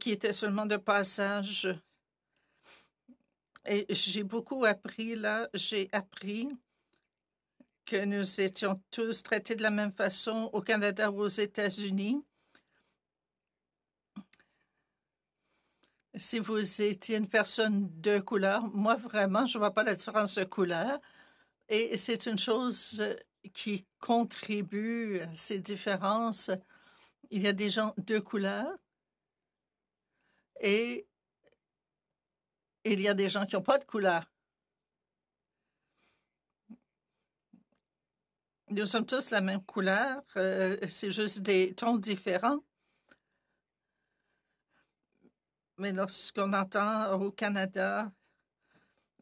qui étaient seulement de passage et j'ai beaucoup appris là. J'ai appris que nous étions tous traités de la même façon au Canada ou aux États-Unis. Si vous étiez une personne de couleur, moi vraiment, je ne vois pas la différence de couleur. Et c'est une chose qui contribue à ces différences. Il y a des gens de couleur et il y a des gens qui n'ont pas de couleur. Nous sommes tous la même couleur, euh, c'est juste des tons différents. Mais lorsqu'on entend au Canada,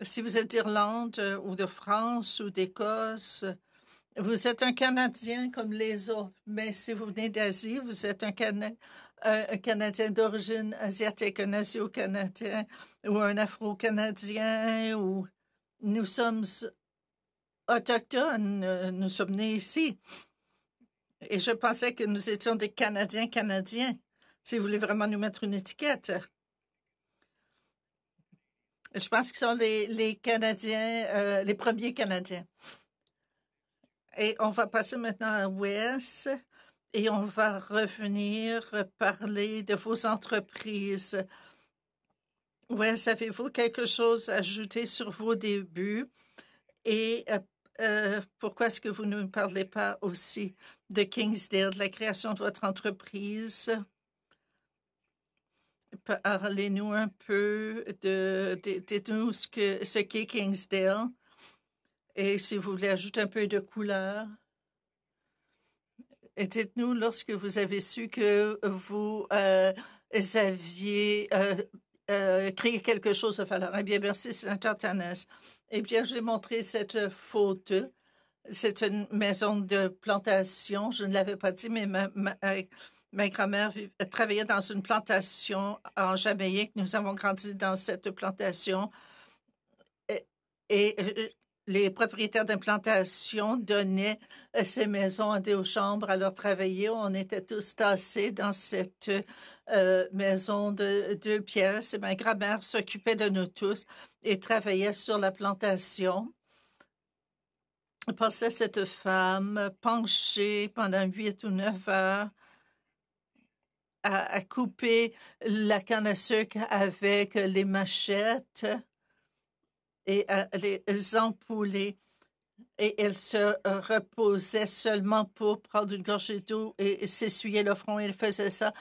si vous êtes d'Irlande euh, ou de France ou d'Écosse, vous êtes un Canadien comme les autres. Mais si vous venez d'Asie, vous êtes un, Canadien un Canadien d'origine asiatique, un Asio-Canadien ou un Afro-Canadien ou nous sommes autochtones, nous sommes nés ici. Et je pensais que nous étions des Canadiens canadiens, si vous voulez vraiment nous mettre une étiquette. Je pense qu'ils sont les, les Canadiens, euh, les premiers Canadiens. Et on va passer maintenant à West et on va revenir parler de vos entreprises. Ouais, savez-vous quelque chose à ajouter sur vos débuts? Et euh, euh, pourquoi est-ce que vous ne parlez pas aussi de Kingsdale, de la création de votre entreprise? Parlez-nous un peu de, dites-nous ce que ce qu'est Kingsdale et si vous voulez ajouter un peu de couleur. Et dites-nous, lorsque vous avez su que vous euh, aviez euh, euh, créé quelque chose de valeur. Eh bien, merci, sénateur Tanès. Eh bien, je vais montrer cette photo. C'est une maison de plantation. Je ne l'avais pas dit, mais ma, ma, grand-mère travaillait dans une plantation en Jamaïque. Nous avons grandi dans cette plantation. Et, et les propriétaires d'implantation donnaient euh, ces maisons à des chambres à leur travailler. On était tous tassés dans cette euh, maison de deux pièces. Et ma grand-mère s'occupait de nous tous et travaillait sur la plantation. passait cette femme penchée pendant huit ou neuf heures à, couper la canne à sucre avec les machettes et à les empouler. Et elle se reposait seulement pour prendre une gorgée d'eau et, s'essuyer le front. Elle faisait ça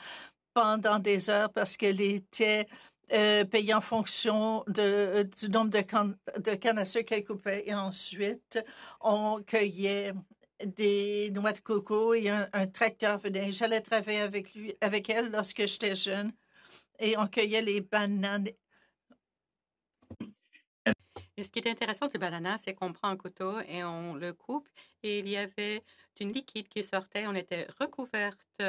pendant des heures parce qu'elle était euh, payée en fonction du nombre de, cannes, de cannes à sucre qu'elle coupait. Et ensuite, on cueillait des noix de coco et un, tracteur venait. J'allais travailler avec lui, avec elle lorsque j'étais jeune et on cueillait les bananes. Et ce qui est intéressant du banana, c'est qu'on prend un couteau et on le coupe et il y avait une liquide qui sortait. On était recouverte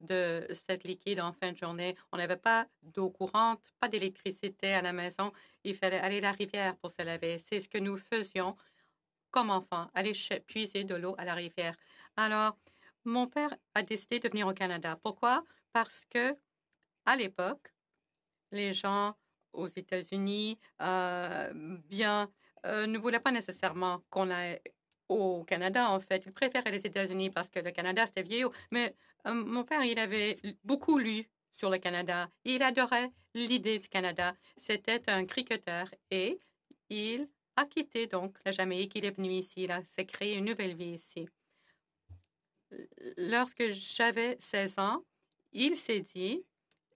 de cette liquide en fin de journée. On n'avait pas d'eau courante, pas d'électricité à la maison. Il fallait aller à la rivière pour se laver. C'est ce que nous faisions comme enfant, aller puiser de l'eau à la rivière. Alors, mon père a décidé de venir au Canada. Pourquoi? Parce que, à l'époque, les gens aux États-Unis euh, bien, euh, ne voulaient pas nécessairement qu'on aille au Canada, en fait. Ils préféraient les États-Unis parce que le Canada, c'était vieillot. Mais euh, mon père, il avait beaucoup lu sur le Canada. Il adorait l'idée du Canada. C'était un cricketeur et il a quitté donc la Jamaïque. Il est venu ici, il s'est créé une nouvelle vie ici. Lorsque j'avais 16 ans, il s'est dit,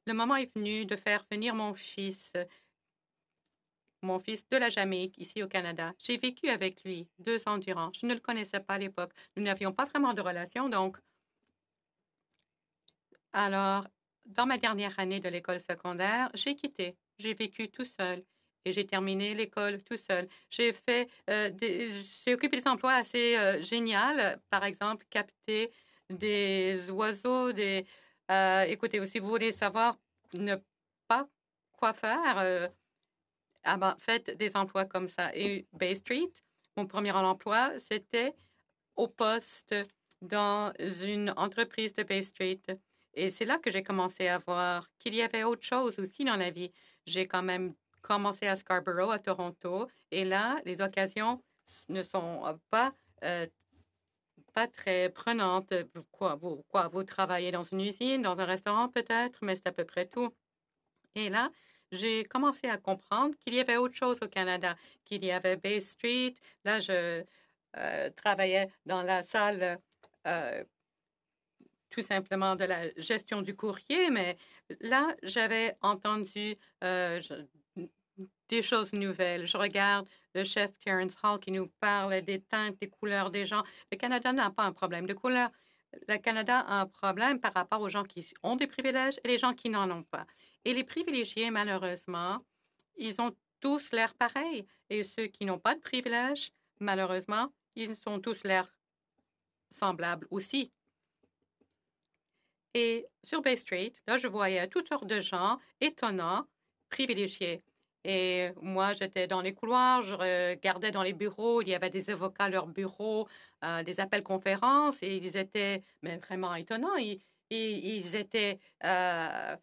le moment est venu de faire venir mon fils, mon fils de la Jamaïque, ici au Canada. J'ai vécu avec lui deux ans durant. Je ne le connaissais pas à l'époque. Nous n'avions pas vraiment de relation, donc. Alors, dans ma dernière année de l'école secondaire, j'ai quitté. J'ai vécu tout seul et j'ai terminé l'école tout seul. J'ai fait, euh, j'ai occupé des emplois assez euh, géniaux, par exemple capter des oiseaux, des. Euh, écoutez, si vous voulez savoir ne pas quoi faire, ah ben, faites des emplois comme ça. Et Bay Street, mon premier emploi, c'était au poste dans une entreprise de Bay Street. Et c'est là que j'ai commencé à voir qu'il y avait autre chose aussi dans la vie. J'ai quand même commencé à Scarborough, à Toronto. Et là, les occasions ne sont pas, euh, pas très prenantes. Quoi vous, quoi, vous travaillez dans une usine, dans un restaurant peut-être, mais c'est à peu près tout. Et là, j'ai commencé à comprendre qu'il y avait autre chose au Canada, qu'il y avait Bay Street. Là, je euh, travaillais dans la salle euh, tout simplement de la gestion du courrier, mais là, j'avais entendu des choses nouvelles. Je regarde le chef Terence Hall qui nous parle des teintes, des couleurs des gens. Le Canada n'a pas un problème de couleur. Le Canada a un problème par rapport aux gens qui ont des privilèges et les gens qui n'en ont pas. Et les privilégiés, malheureusement, ils ont tous l'air pareil. Et ceux qui n'ont pas de privilèges, malheureusement, ils sont tous l'air semblables aussi. Et sur Bay Street, là, je voyais toutes sortes de gens étonnants, privilégiés. Et moi, j'étais dans les couloirs, je regardais dans les bureaux, il y avait des avocats à leur bureau, euh, des appels conférences, et ils étaient mais vraiment étonnants. Ils, ils, étaient euh,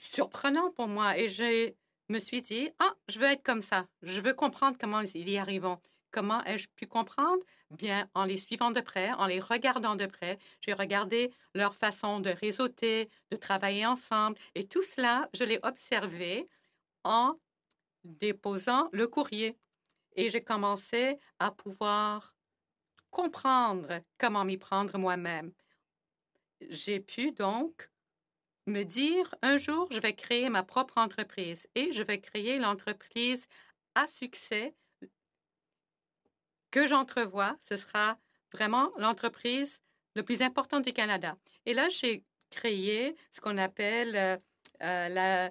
surprenants pour moi. Et je me suis dit, ah, je veux être comme ça. Je veux comprendre comment ils y arrivent. Comment ai-je pu comprendre? Bien, en les suivant de près, en les regardant de près, j'ai regardé leur façon de réseauter, de travailler ensemble. Et tout cela, je l'ai observé en déposant le courrier. Et j'ai commencé à pouvoir comprendre comment m'y prendre moi-même. J'ai pu donc me dire, un jour, je vais créer ma propre entreprise et je vais créer l'entreprise à succès que j'entrevois. Ce sera vraiment l'entreprise le plus importante du Canada. Et là, j'ai créé ce qu'on appelle euh, euh, la,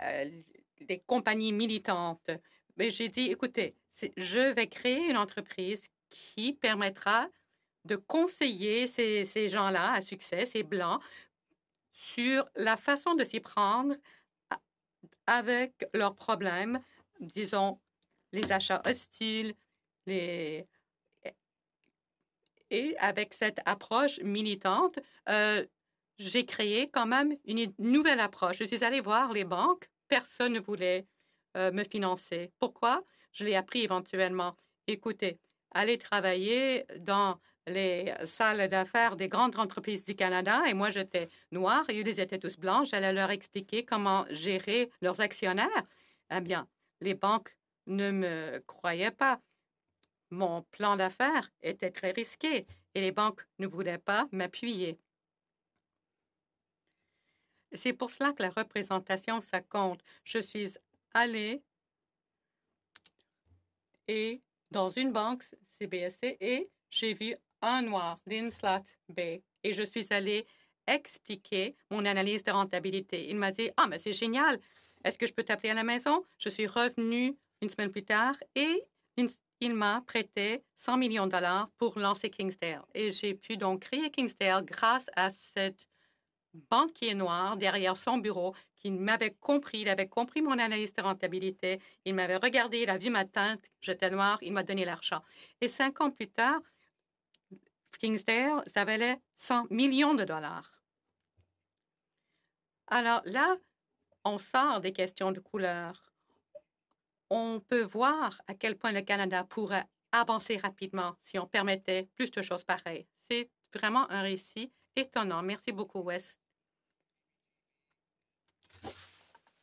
euh, des compagnies militantes. Mais j'ai dit, écoutez, je vais créer une entreprise qui permettra de conseiller ces, ces gens-là à succès, ces blancs, sur la façon de s'y prendre avec leurs problèmes, disons, les achats hostiles, les... Et avec cette approche militante, euh, j'ai créé quand même une nouvelle approche. Je suis allée voir les banques personne ne voulait euh, me financer. Pourquoi? Je l'ai appris éventuellement. Écoutez, aller travailler dans les salles d'affaires des grandes entreprises du Canada et moi j'étais noire et ils étaient tous blancs. J'allais leur expliquer comment gérer leurs actionnaires. Eh bien, les banques ne me croyaient pas. Mon plan d'affaires était très risqué et les banques ne voulaient pas m'appuyer. C'est pour cela que la représentation, ça compte. Je suis allée et dans une banque CBSC et j'ai vu un noir d'Inslat Bay et je suis allée expliquer mon analyse de rentabilité. Il m'a dit Ah, mais c'est génial. Est-ce que je peux t'appeler à la maison? Je suis revenue une semaine plus tard et il m'a prêté 100 millions de dollars pour lancer Kingsdale. Et j'ai pu donc créer Kingsdale grâce à cette banquier noir derrière son bureau qui m'avait compris, il avait compris mon analyse de rentabilité, il m'avait regardé, il a vu ma teinte, j'étais noire, il m'a donné l'argent. Et cinq ans plus tard, Kingsdale, ça valait 100 millions de dollars. Alors là, on sort des questions de couleur. On peut voir à quel point le Canada pourrait avancer rapidement si on permettait plus de choses pareilles. C'est vraiment un récit étonnant. Merci beaucoup, Wes.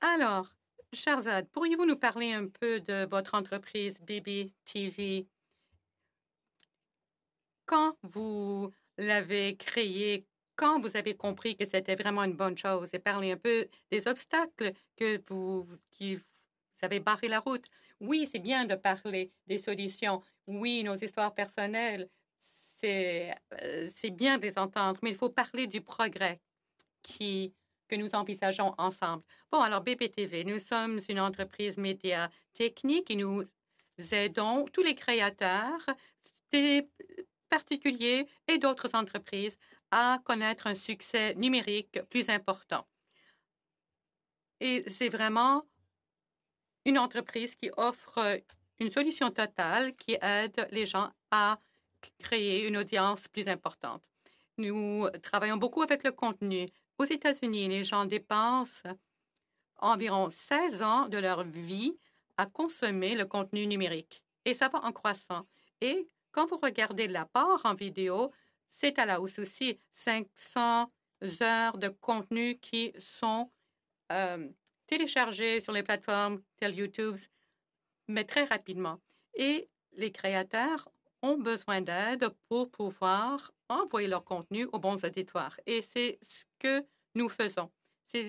Alors, Charzad, pourriez-vous nous parler un peu de votre entreprise BBTV? Quand vous l'avez créée, quand vous avez compris que c'était vraiment une bonne chose? Et parler un peu des obstacles que vous, qui vous avez barré la route. Oui, c'est bien de parler des solutions. Oui, nos histoires personnelles, c'est euh, bien de les entendre, mais il faut parler du progrès qui que nous envisageons ensemble. Bon, alors BPTV, nous sommes une entreprise média technique et nous aidons tous les créateurs, des particuliers et d'autres entreprises à connaître un succès numérique plus important. Et c'est vraiment une entreprise qui offre une solution totale qui aide les gens à créer une audience plus importante. Nous travaillons beaucoup avec le contenu. Aux États-Unis, les gens dépensent environ 16 ans de leur vie à consommer le contenu numérique. Et ça va en croissant. Et quand vous regardez la part en vidéo, c'est à la hausse aussi. 500 heures de contenu qui sont euh, téléchargés sur les plateformes telles YouTube, mais très rapidement. Et les créateurs ont besoin d'aide pour pouvoir envoyer leur contenu aux bons auditoires. Et c'est ce que nous faisons.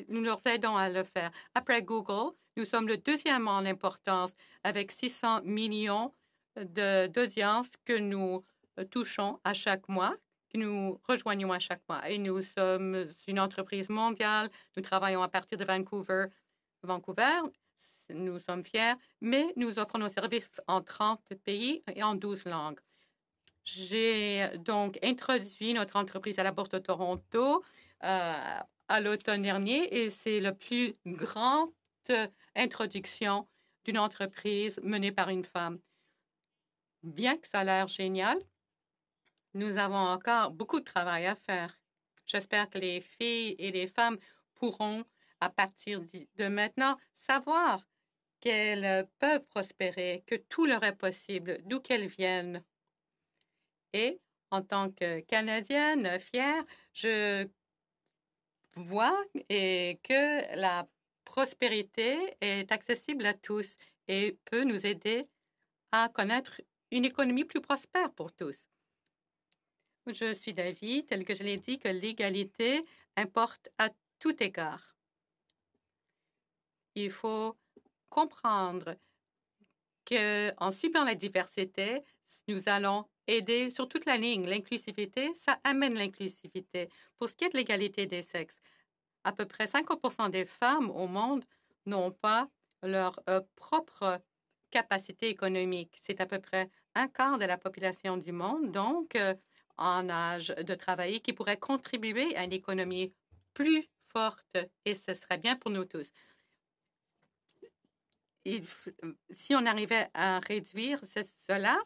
Nous leur aidons à le faire. Après Google, nous sommes le deuxième en importance avec 600 millions d'audiences que nous euh, touchons à chaque mois, que nous rejoignons à chaque mois. Et nous sommes une entreprise mondiale. Nous travaillons à partir de Vancouver. Vancouver, nous sommes fiers, mais nous offrons nos services en 30 pays et en 12 langues. J'ai donc introduit notre entreprise à la Bourse de Toronto euh, à l'automne dernier et c'est la plus grande introduction d'une entreprise menée par une femme. Bien que ça a l'air génial, nous avons encore beaucoup de travail à faire. J'espère que les filles et les femmes pourront, à partir de maintenant, savoir qu'elles peuvent prospérer, que tout leur est possible, d'où qu'elles viennent. Et en tant que Canadienne fière, je vois et que la prospérité est accessible à tous et peut nous aider à connaître une économie plus prospère pour tous. Je suis d'avis, tel que je l'ai dit, que l'égalité importe à tout égard. Il faut comprendre qu'en ciblant la diversité, nous allons aider sur toute la ligne. L'inclusivité, ça amène l'inclusivité. Pour ce qui est de l'égalité des sexes, à peu près 50 des femmes au monde n'ont pas leur euh, propre capacité économique. C'est à peu près un quart de la population du monde, donc euh, en âge de travailler, qui pourrait contribuer à une économie plus forte et ce serait bien pour nous tous. si on arrivait à réduire cela,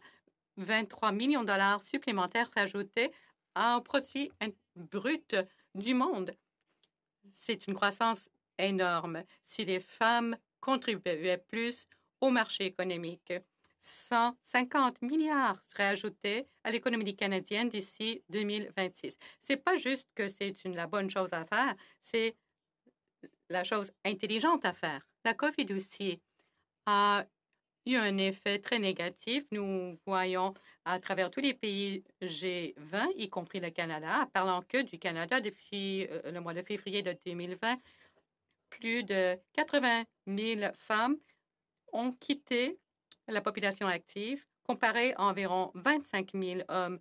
23 millions de dollars supplémentaires s'ajoutaient au produit brut du monde. C'est une croissance énorme si les femmes contribuaient plus au marché économique. 150 milliards seraient ajoutés à l'économie canadienne d'ici 2026. C'est pas juste que c'est la bonne chose à faire, c'est la chose intelligente à faire. La COVID aussi a eu un effet très négatif. Nous voyons à travers tous les pays G20, y compris le Canada, parlant que du Canada depuis euh, le mois de février de 2020, plus de 80 000 femmes ont quitté la population active, comparé à environ 25 000 hommes.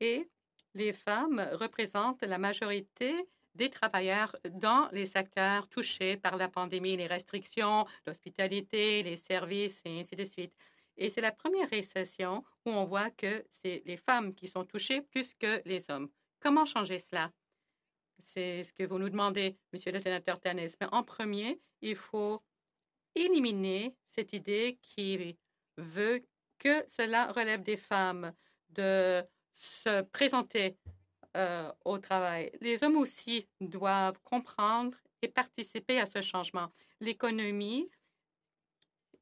Et les femmes représentent la majorité des travailleurs dans les secteurs touchés par la pandémie, les restrictions, l'hospitalité, les services et ainsi de suite. Et c'est la première récession où on voit que c'est les femmes qui sont touchées plus que les hommes. Comment changer cela? C'est ce que vous nous demandez, Monsieur le sénateur Tanis. Mais en premier, il faut éliminer cette idée qui veut que cela relève des femmes de se présenter euh, au travail. Les hommes aussi doivent comprendre et participer à ce changement. L'économie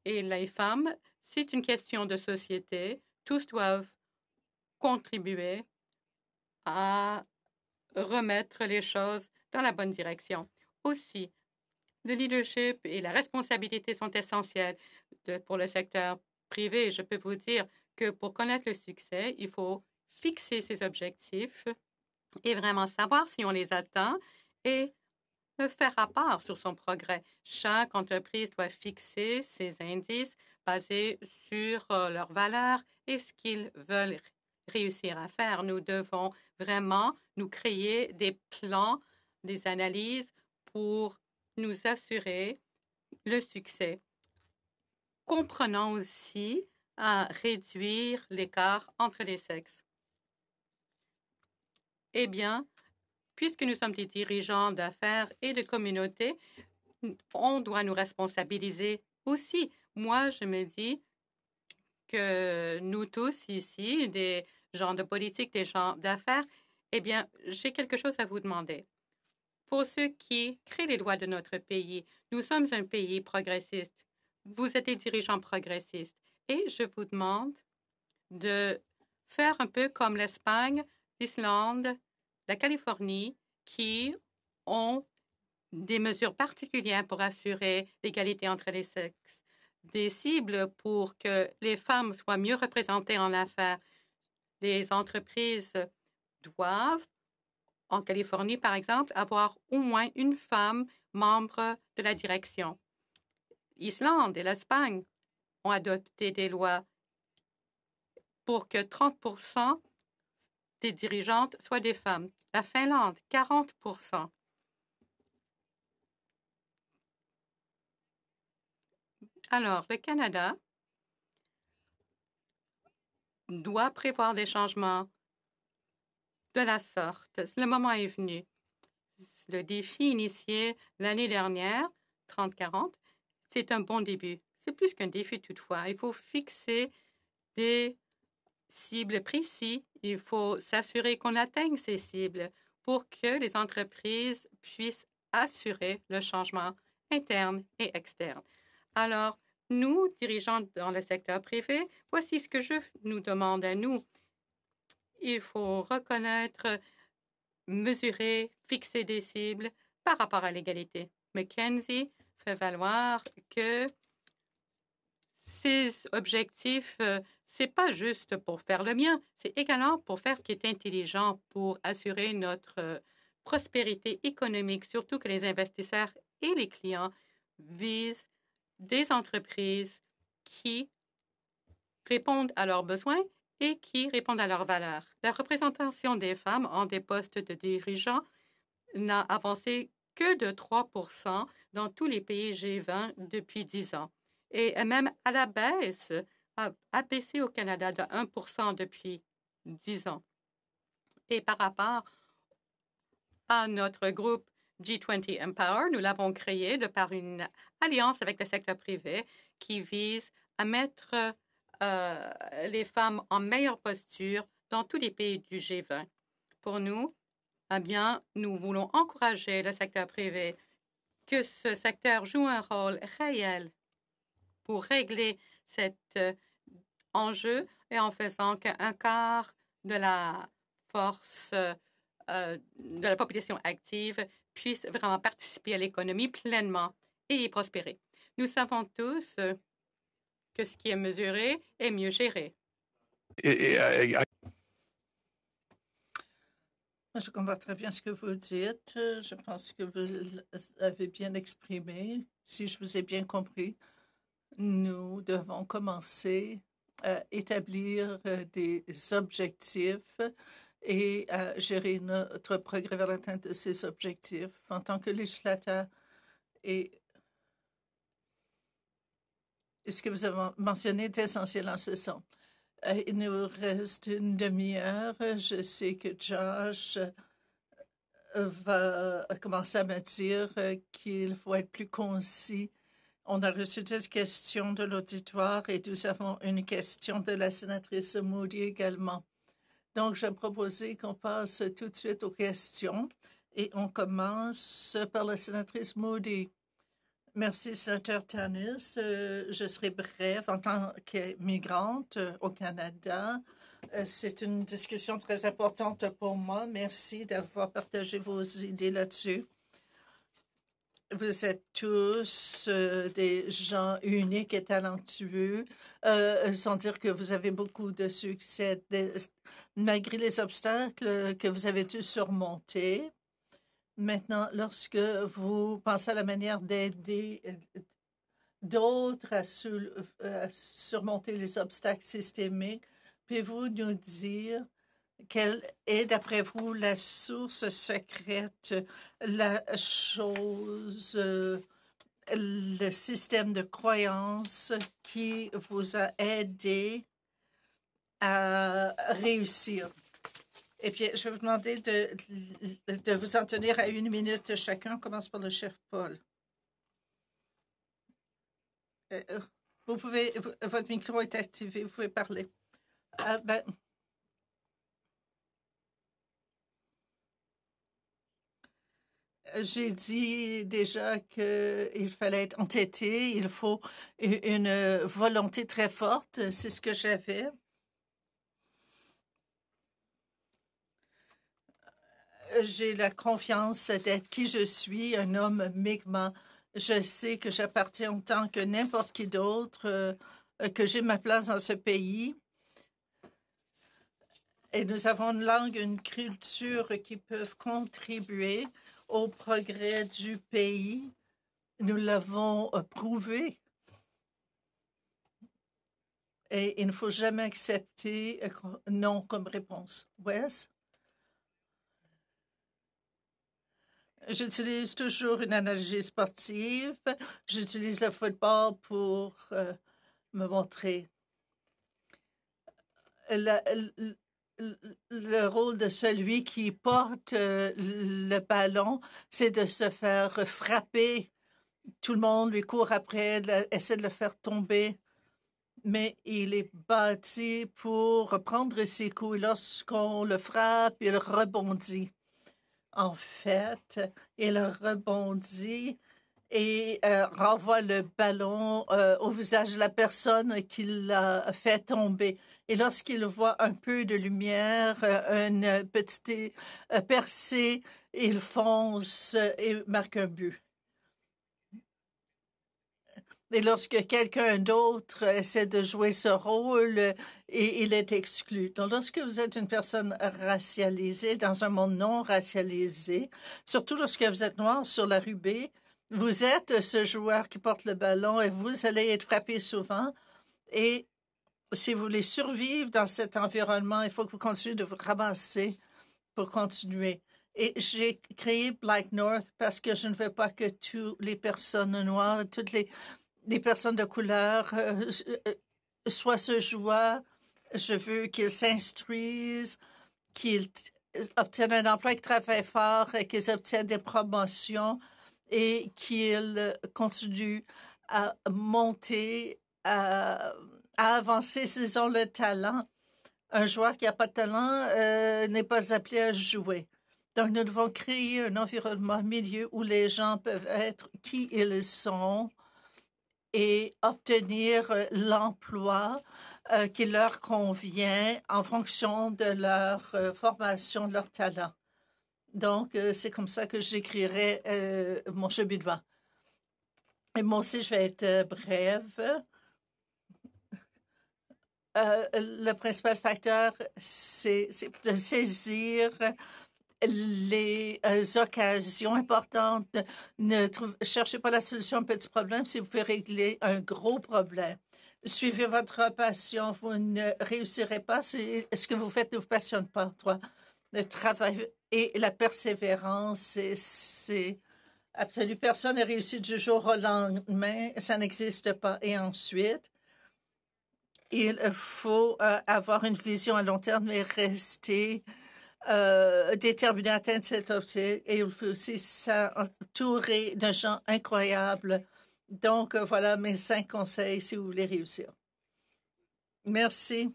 et les femmes, c'est une question de société. Tous doivent contribuer à remettre les choses dans la bonne direction. Aussi, le leadership et la responsabilité sont essentiels pour le secteur privé. Je peux vous dire que pour connaître le succès, il faut fixer ses objectifs et vraiment savoir si on les atteint et faire rapport sur son progrès. Chaque entreprise doit fixer ses indices basés sur euh, leurs valeurs et ce qu'ils veulent réussir à faire. Nous devons vraiment nous créer des plans, des analyses pour nous assurer le succès. Comprenons aussi à réduire l'écart entre les sexes. Eh bien, puisque nous sommes des dirigeants d'affaires et de communautés, on doit nous responsabiliser aussi. Moi, je me dis que nous tous ici, des gens de politique, des gens d'affaires, eh bien, j'ai quelque chose à vous demander. Pour ceux qui créent les lois de notre pays, nous sommes un pays progressiste. Vous êtes des dirigeants progressistes. Et je vous demande de faire un peu comme l'Espagne l'Islande, la Californie, qui ont des mesures particulières pour assurer l'égalité entre les sexes, des cibles pour que les femmes soient mieux représentées en affaires. Les entreprises doivent, en Californie par exemple, avoir au moins une femme membre de la direction. L'Islande et l'Espagne ont adopté des lois pour que 30 des dirigeantes soient des femmes. La Finlande, 40% Alors, le Canada doit prévoir des changements de la sorte. Le moment est venu. Le défi initié l'année dernière, 30-40, c'est un bon début. C'est plus qu'un défi toutefois. Il faut fixer des cibles précis. Il faut s'assurer qu'on atteigne ces cibles pour que les entreprises puissent assurer le changement interne et externe. Alors, nous, dirigeants dans le secteur privé, voici ce que je nous demande à nous. Il faut reconnaître, mesurer, fixer des cibles par rapport à l'égalité. McKenzie fait valoir que ces objectifs euh, c'est pas juste pour faire le bien, c'est également pour faire ce qui est intelligent pour assurer notre euh, prospérité économique, surtout que les investisseurs et les clients visent des entreprises qui répondent à leurs besoins et qui répondent à leurs valeurs. La représentation des femmes en des postes de dirigeants n'a avancé que de 3% dans tous les pays G20 depuis 10 ans. Et même à la baisse a, baissé au Canada de 1 depuis 10 ans. Et par rapport à notre groupe G20 Empower, nous l'avons créé de par une alliance avec le secteur privé qui vise à mettre euh, les femmes en meilleure posture dans tous les pays du G20. Pour nous, eh bien, nous voulons encourager le secteur privé que ce secteur joue un rôle réel pour régler cette en jeu et en faisant qu'un quart de la force euh, de la population active puisse vraiment participer à l'économie pleinement et y prospérer. Nous savons tous que ce qui est mesuré est mieux géré. Je comprends très bien ce que vous dites. Je pense que vous avez bien exprimé. Si je vous ai bien compris, nous devons commencer établir euh, des objectifs et gérer notre progrès vers l'atteinte de ces objectifs en tant que législateur. Et ce que vous avez mentionné est essentiel en ce sens. Euh, il nous reste une demi-heure. Je sais que Josh euh, va commencer à me dire qu'il faut être plus concis. On a reçu des questions de l'auditoire et nous avons une question de la sénatrice Moody également. Donc, je proposé qu'on passe tout de suite aux questions et on commence par la sénatrice Moody. Merci, sénateur Tanis. Euh, je serai brève. En tant que migrante euh, au Canada, euh, c'est une discussion très importante pour moi. Merci d'avoir partagé vos idées là-dessus. Vous êtes tous des gens uniques et talentueux, sans dire que vous avez beaucoup de succès, malgré les obstacles que vous avez dû surmonter. Maintenant, lorsque vous pensez à la manière d'aider euh, d'autres à, surmonter les obstacles systémiques, pouvez-vous nous dire quelle est, d'après vous, la source secrète, la chose, euh, le système de croyance qui vous a aidé à réussir? Et puis, je vais vous demander de, de vous en tenir à une minute chacun. On commence par le chef Paul. Euh, euh, vous pouvez, votre micro est activé, vous pouvez parler. Ah, ben, J'ai dit déjà qu'il fallait être entêté, il faut une volonté très forte, c'est ce que j'avais. j'ai la confiance d'être qui je suis, un homme Mi'kmaq. Je sais que j'appartiens autant que n'importe qui d'autre, euh, que j'ai ma place dans ce pays. Et nous avons une langue, une culture qui peuvent contribuer au progrès du pays. Nous l'avons euh, prouvé. Et il ne faut jamais accepter euh, non comme réponse. Wes? J'utilise toujours une analogie sportive. J'utilise le football pour euh, me montrer le, rôle de celui qui porte euh, le ballon, c'est de se faire frapper. Tout le monde lui court après, essaie de le faire tomber. Mais il est bâti pour prendre ses coups. Lorsqu'on le frappe, il rebondit en fait, il rebondit et euh, renvoie le ballon euh, au visage de la personne qui l'a fait tomber. Et lorsqu'il voit un peu de lumière, euh, une petite percée, il fonce et marque un but. Et lorsque quelqu'un d'autre essaie de jouer ce rôle, il est exclu. Donc, lorsque vous êtes une personne racialisée dans un monde non racialisé, surtout lorsque vous êtes noir sur la rue vous êtes ce joueur qui porte le ballon et vous allez être frappé souvent. Et si vous voulez survivre dans cet environnement, il faut que vous continuez de vous ramasser pour continuer. Et j'ai créé Black North parce que je ne veux pas que toutes les personnes noires, toutes les personnes de couleur euh, euh, soient ce joie. Je veux qu'ils s'instruisent, qu'ils obtiennent un emploi, qu'ils travaillent fort, qu'ils obtiennent des promotions et qu'ils continuent à monter, avancer s'ils ont le talent. Un joueur qui n'a pas de talent euh, n'est pas appelé à jouer. Donc, nous devons créer un environnement, un milieu où les gens peuvent être qui ils sont et obtenir l'emploi euh, qui leur convient en fonction de leur euh, formation, de leur talent. Donc, euh, c'est comme ça que j'écrirai euh, mon cheminement. Et moi aussi, je vais être brève. Euh, le principal facteur, c'est de saisir les euh, occasions importantes. Ne cherchez pas la solution à un petit problème si vous pouvez régler un gros problème. Suivez votre passion, vous ne réussirez pas si ce que vous faites ne vous passionne pas. Toi, le travail et la persévérance, c'est absolu. Personne n'a réussi du jour au lendemain, ça n'existe pas. Et ensuite, il faut euh, avoir une vision à long terme et rester euh, déterminé à atteindre cette optique. Et il faut aussi s'entourer de gens incroyables. Donc, euh, voilà mes cinq conseils si vous voulez réussir. Merci.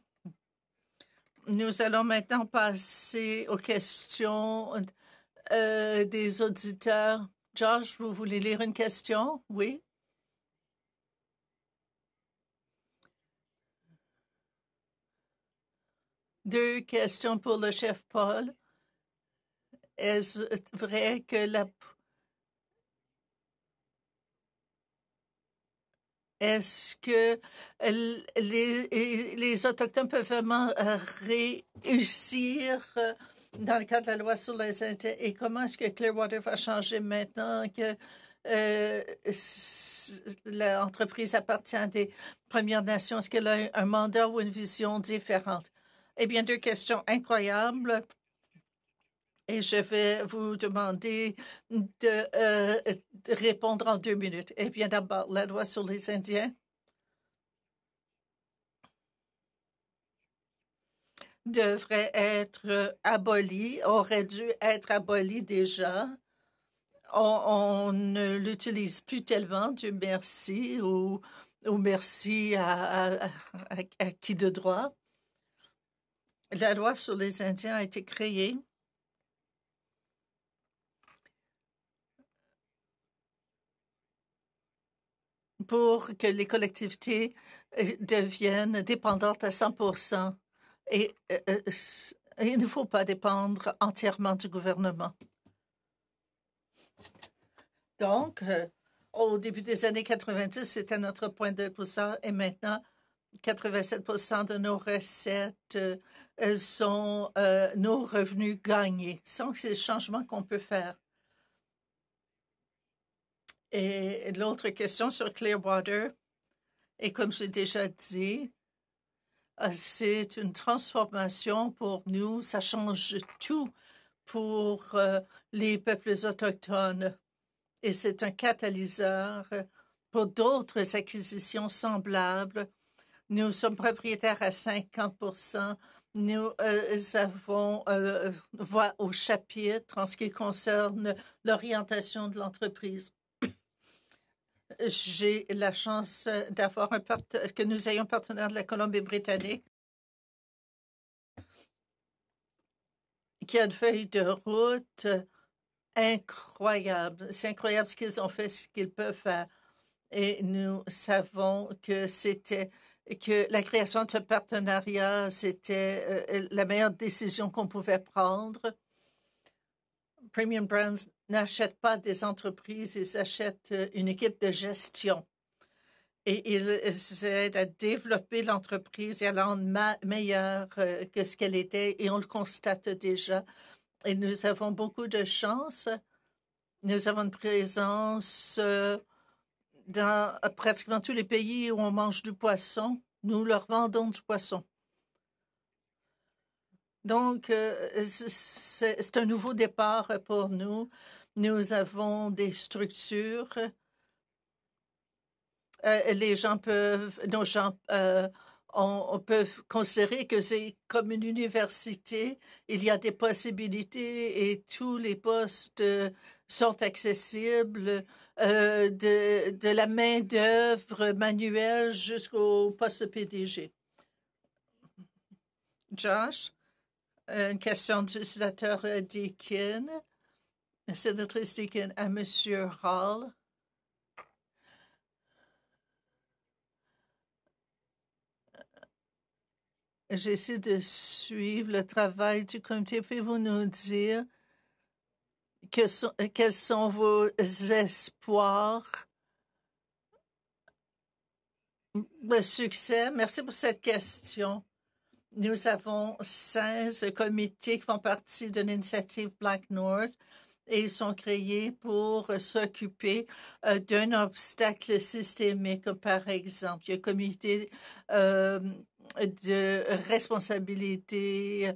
Nous allons maintenant passer aux questions des auditeurs. Josh, vous voulez lire une question? Oui. Deux questions pour le chef Paul. Est-ce vrai que la Est-ce que les, Autochtones peuvent vraiment réussir euh, dans le cadre de la loi sur les Indiens? Et comment est-ce que Clearwater va changer maintenant que euh, l'entreprise appartient à des Premières Nations? Est-ce qu'elle a un mandat ou une vision différente? Eh bien, deux questions incroyables. Et je vais vous demander de, euh, répondre en deux minutes. Eh bien, d'abord, la loi sur les Indiens devrait être abolie, aurait dû être abolie déjà. On, ne l'utilise plus tellement, Dieu merci, ou, merci à qui de droit. La loi sur les Indiens a été créée. Pour que les collectivités euh, deviennent dépendantes à 100% et euh, euh il ne faut pas dépendre entièrement du gouvernement. Donc, euh, au début des années 90, c'était notre point de départ et maintenant, 87% de nos recettes sont euh, nos revenus gagnés. C'est le changement qu'on peut faire. Et l'autre question sur Clearwater, et comme j'ai déjà dit, euh, c'est une transformation pour nous. Ça change tout pour euh, les peuples autochtones. Et c'est un catalyseur pour d'autres acquisitions semblables. Nous sommes propriétaires à 50% nous euh, avons euh, voix au chapitre en ce qui concerne l'orientation de l'entreprise. J'ai la chance d'avoir un que nous ayons un partenaire de la Colombie-Britannique qui a une feuille de route incroyable. C'est incroyable ce qu'ils ont fait, ce qu'ils peuvent faire. Et nous savons que c'était que la création de ce partenariat, c'était euh, la meilleure décision qu'on pouvait prendre. Premium Brands n'achète pas des entreprises, ils achètent euh, une équipe de gestion. Et ils aident à développer l'entreprise et à la rendre meilleure euh, que ce qu'elle était. Et on le constate déjà. Et nous avons beaucoup de chance. Nous avons une présence dans pratiquement tous les pays où on mange du poisson, nous leur vendons du poisson. Donc, euh, c'est un nouveau départ pour nous. Nous avons des structures. Euh, les gens peuvent, nos gens, euh, on, peut considérer que c'est comme une université. Il y a des possibilités et tous les postes sont accessibles euh, de, de, la main-d'œuvre manuelle jusqu'au poste PDG. Josh, une question du sénateur euh, Deakin, sénatrice Deakin à M. Hall. J'essaie de suivre le travail du comité. Pouvez-vous nous dire sont, quels sont vos espoirs? De succès? Merci pour cette question. Nous avons 16 comités qui font partie de l'initiative Black North et ils sont créés pour s'occuper euh, d'un obstacle systémique, par exemple. Il comité euh, de responsabilité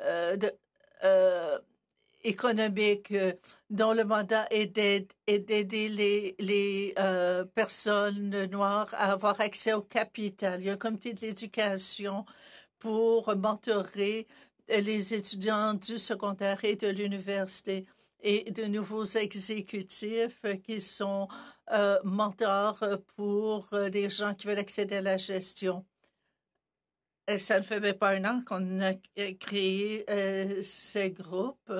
euh, de, euh, économique euh, dont le mandat est d'aider les, euh, personnes noires à avoir accès au capital. Il y a un comité de l'éducation pour mentorer les étudiants du secondaire et de l'université et de nouveaux exécutifs qui sont euh, mentors pour les gens qui veulent accéder à la gestion. Ça ne fait pas un an qu'on a créé euh, ces groupes.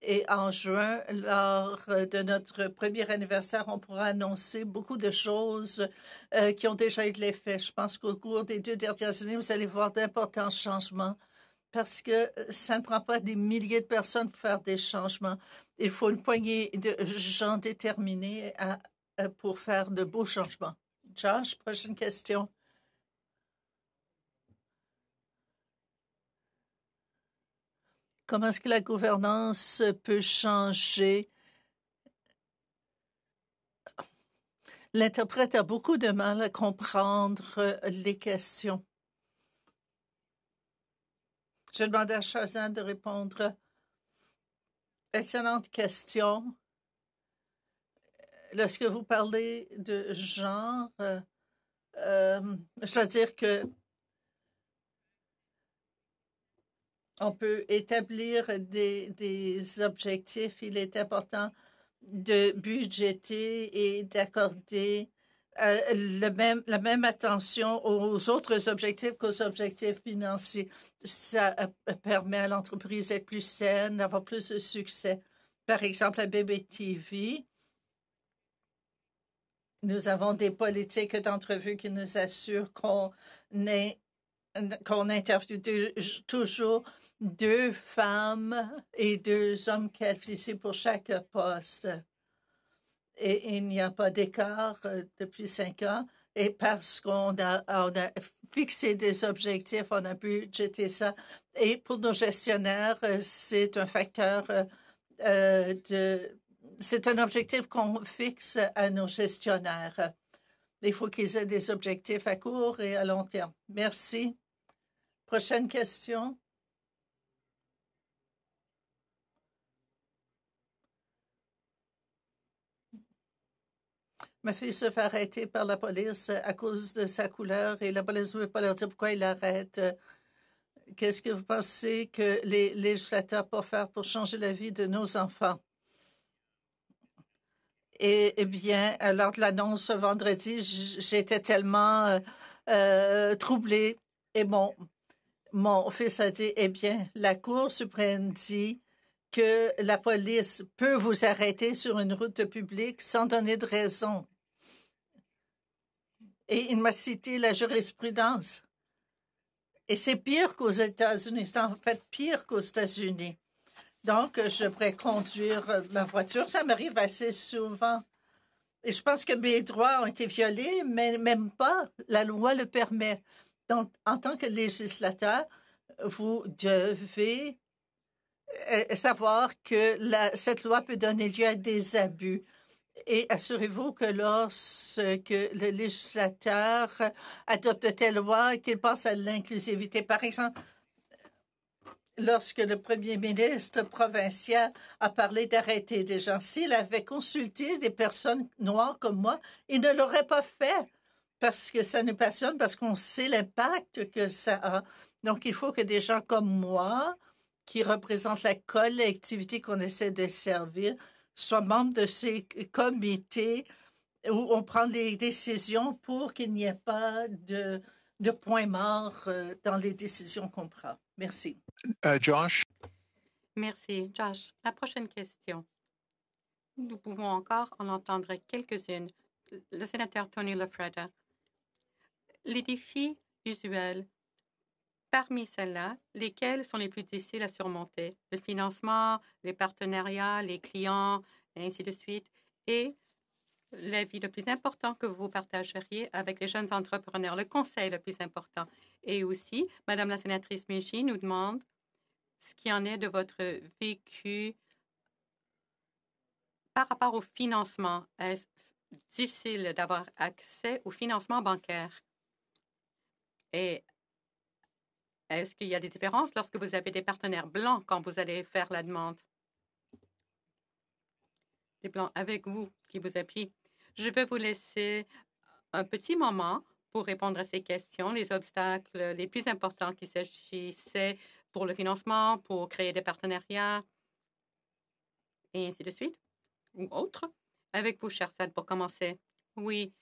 Et en juin, lors de notre premier anniversaire, on pourra annoncer beaucoup de choses euh, qui ont déjà eu de l'effet. Je pense qu'au cours des deux dernières années, vous allez voir d'importants changements parce que euh, ça ne prend pas des milliers de personnes pour faire des changements. Il faut une poignée de gens déterminés pour faire de beaux changements. Josh, prochaine question. Comment est-ce que la gouvernance peut changer? L'interprète a beaucoup de mal à comprendre les questions. Je demande à Chazan de répondre. Excellente question. Lorsque vous parlez de genre, euh, euh, je dois dire que on peut établir des, objectifs. Il est important de budgéter et d'accorder euh, la même attention aux autres objectifs qu'aux objectifs financiers. Ça euh, permet à l'entreprise d'être plus saine, d'avoir plus de succès. Par exemple, à BBTV, nous avons des politiques d'entrevue qui nous assurent qu'on qu'on interviewe toujours deux femmes et deux hommes qualifiés pour chaque poste. Et il n'y a pas d'écart euh, depuis cinq ans. Et parce qu'on a, fixé des objectifs, on a budgété ça. Et pour nos gestionnaires, euh, c'est un facteur euh, de. C'est un objectif qu'on fixe à nos gestionnaires. Il faut qu'ils aient des objectifs à court et à long terme. Merci. Prochaine question. Ma fille se fait arrêter par la police à cause de sa couleur et la police ne veut pas leur dire pourquoi il l'arrête. Qu'est-ce que vous pensez que les législateurs peuvent faire pour changer la vie de nos enfants? Et, eh bien, lors de l'annonce ce vendredi, j'étais tellement euh, euh, troublée. Et mon, mon fils a dit, eh bien, la Cour suprême dit que la police peut vous arrêter sur une route publique sans donner de raison. Et il m'a cité la jurisprudence. Et c'est pire qu'aux États-Unis. C'est en fait pire qu'aux États-Unis. Donc, je pourrais conduire ma voiture. Ça m'arrive assez souvent. Et je pense que mes droits ont été violés, mais même pas. La loi le permet. Donc, en tant que législateur, vous devez euh, savoir que cette loi peut donner lieu à des abus. Et assurez-vous que lorsque le législateur adopte de telles lois, qu'il pense à l'inclusivité. Par exemple, lorsque le premier ministre provincial a parlé d'arrêter des gens, s'il avait consulté des personnes noires comme moi, il ne l'aurait pas fait parce que ça nous passionne, parce qu'on sait l'impact que ça a. Donc, il faut que des gens comme moi, qui représentent la collectivité qu'on essaie de servir, soient membres de ces comités où on prend les décisions pour qu'il n'y ait pas de, de point mort euh, dans les décisions qu'on prend. Merci. Uh, Josh? Merci, Josh. La prochaine question. Nous pouvons encore en entendre quelques-unes. Le sénateur Tony Lafreda. Les défis usuels Parmi celles-là, lesquelles sont les plus difficiles à surmonter? Le financement, les partenariats, les clients, et ainsi de suite. Et l'avis le plus important que vous partageriez avec les jeunes entrepreneurs, le conseil le plus important. Et aussi, Madame la sénatrice Mégy nous demande ce qui en est de votre vécu par rapport au financement. Est-ce difficile d'avoir accès au financement bancaire? Et est-ce qu'il y a des différences lorsque vous avez des partenaires blancs quand vous allez faire la demande? Des blancs avec vous qui vous appuient. Je vais vous laisser un petit moment pour répondre à ces questions, les obstacles les plus importants qu'il s'agissait pour le financement, pour créer des partenariats, et ainsi de suite, ou autres. Avec vous, cher Sad, pour commencer. Oui,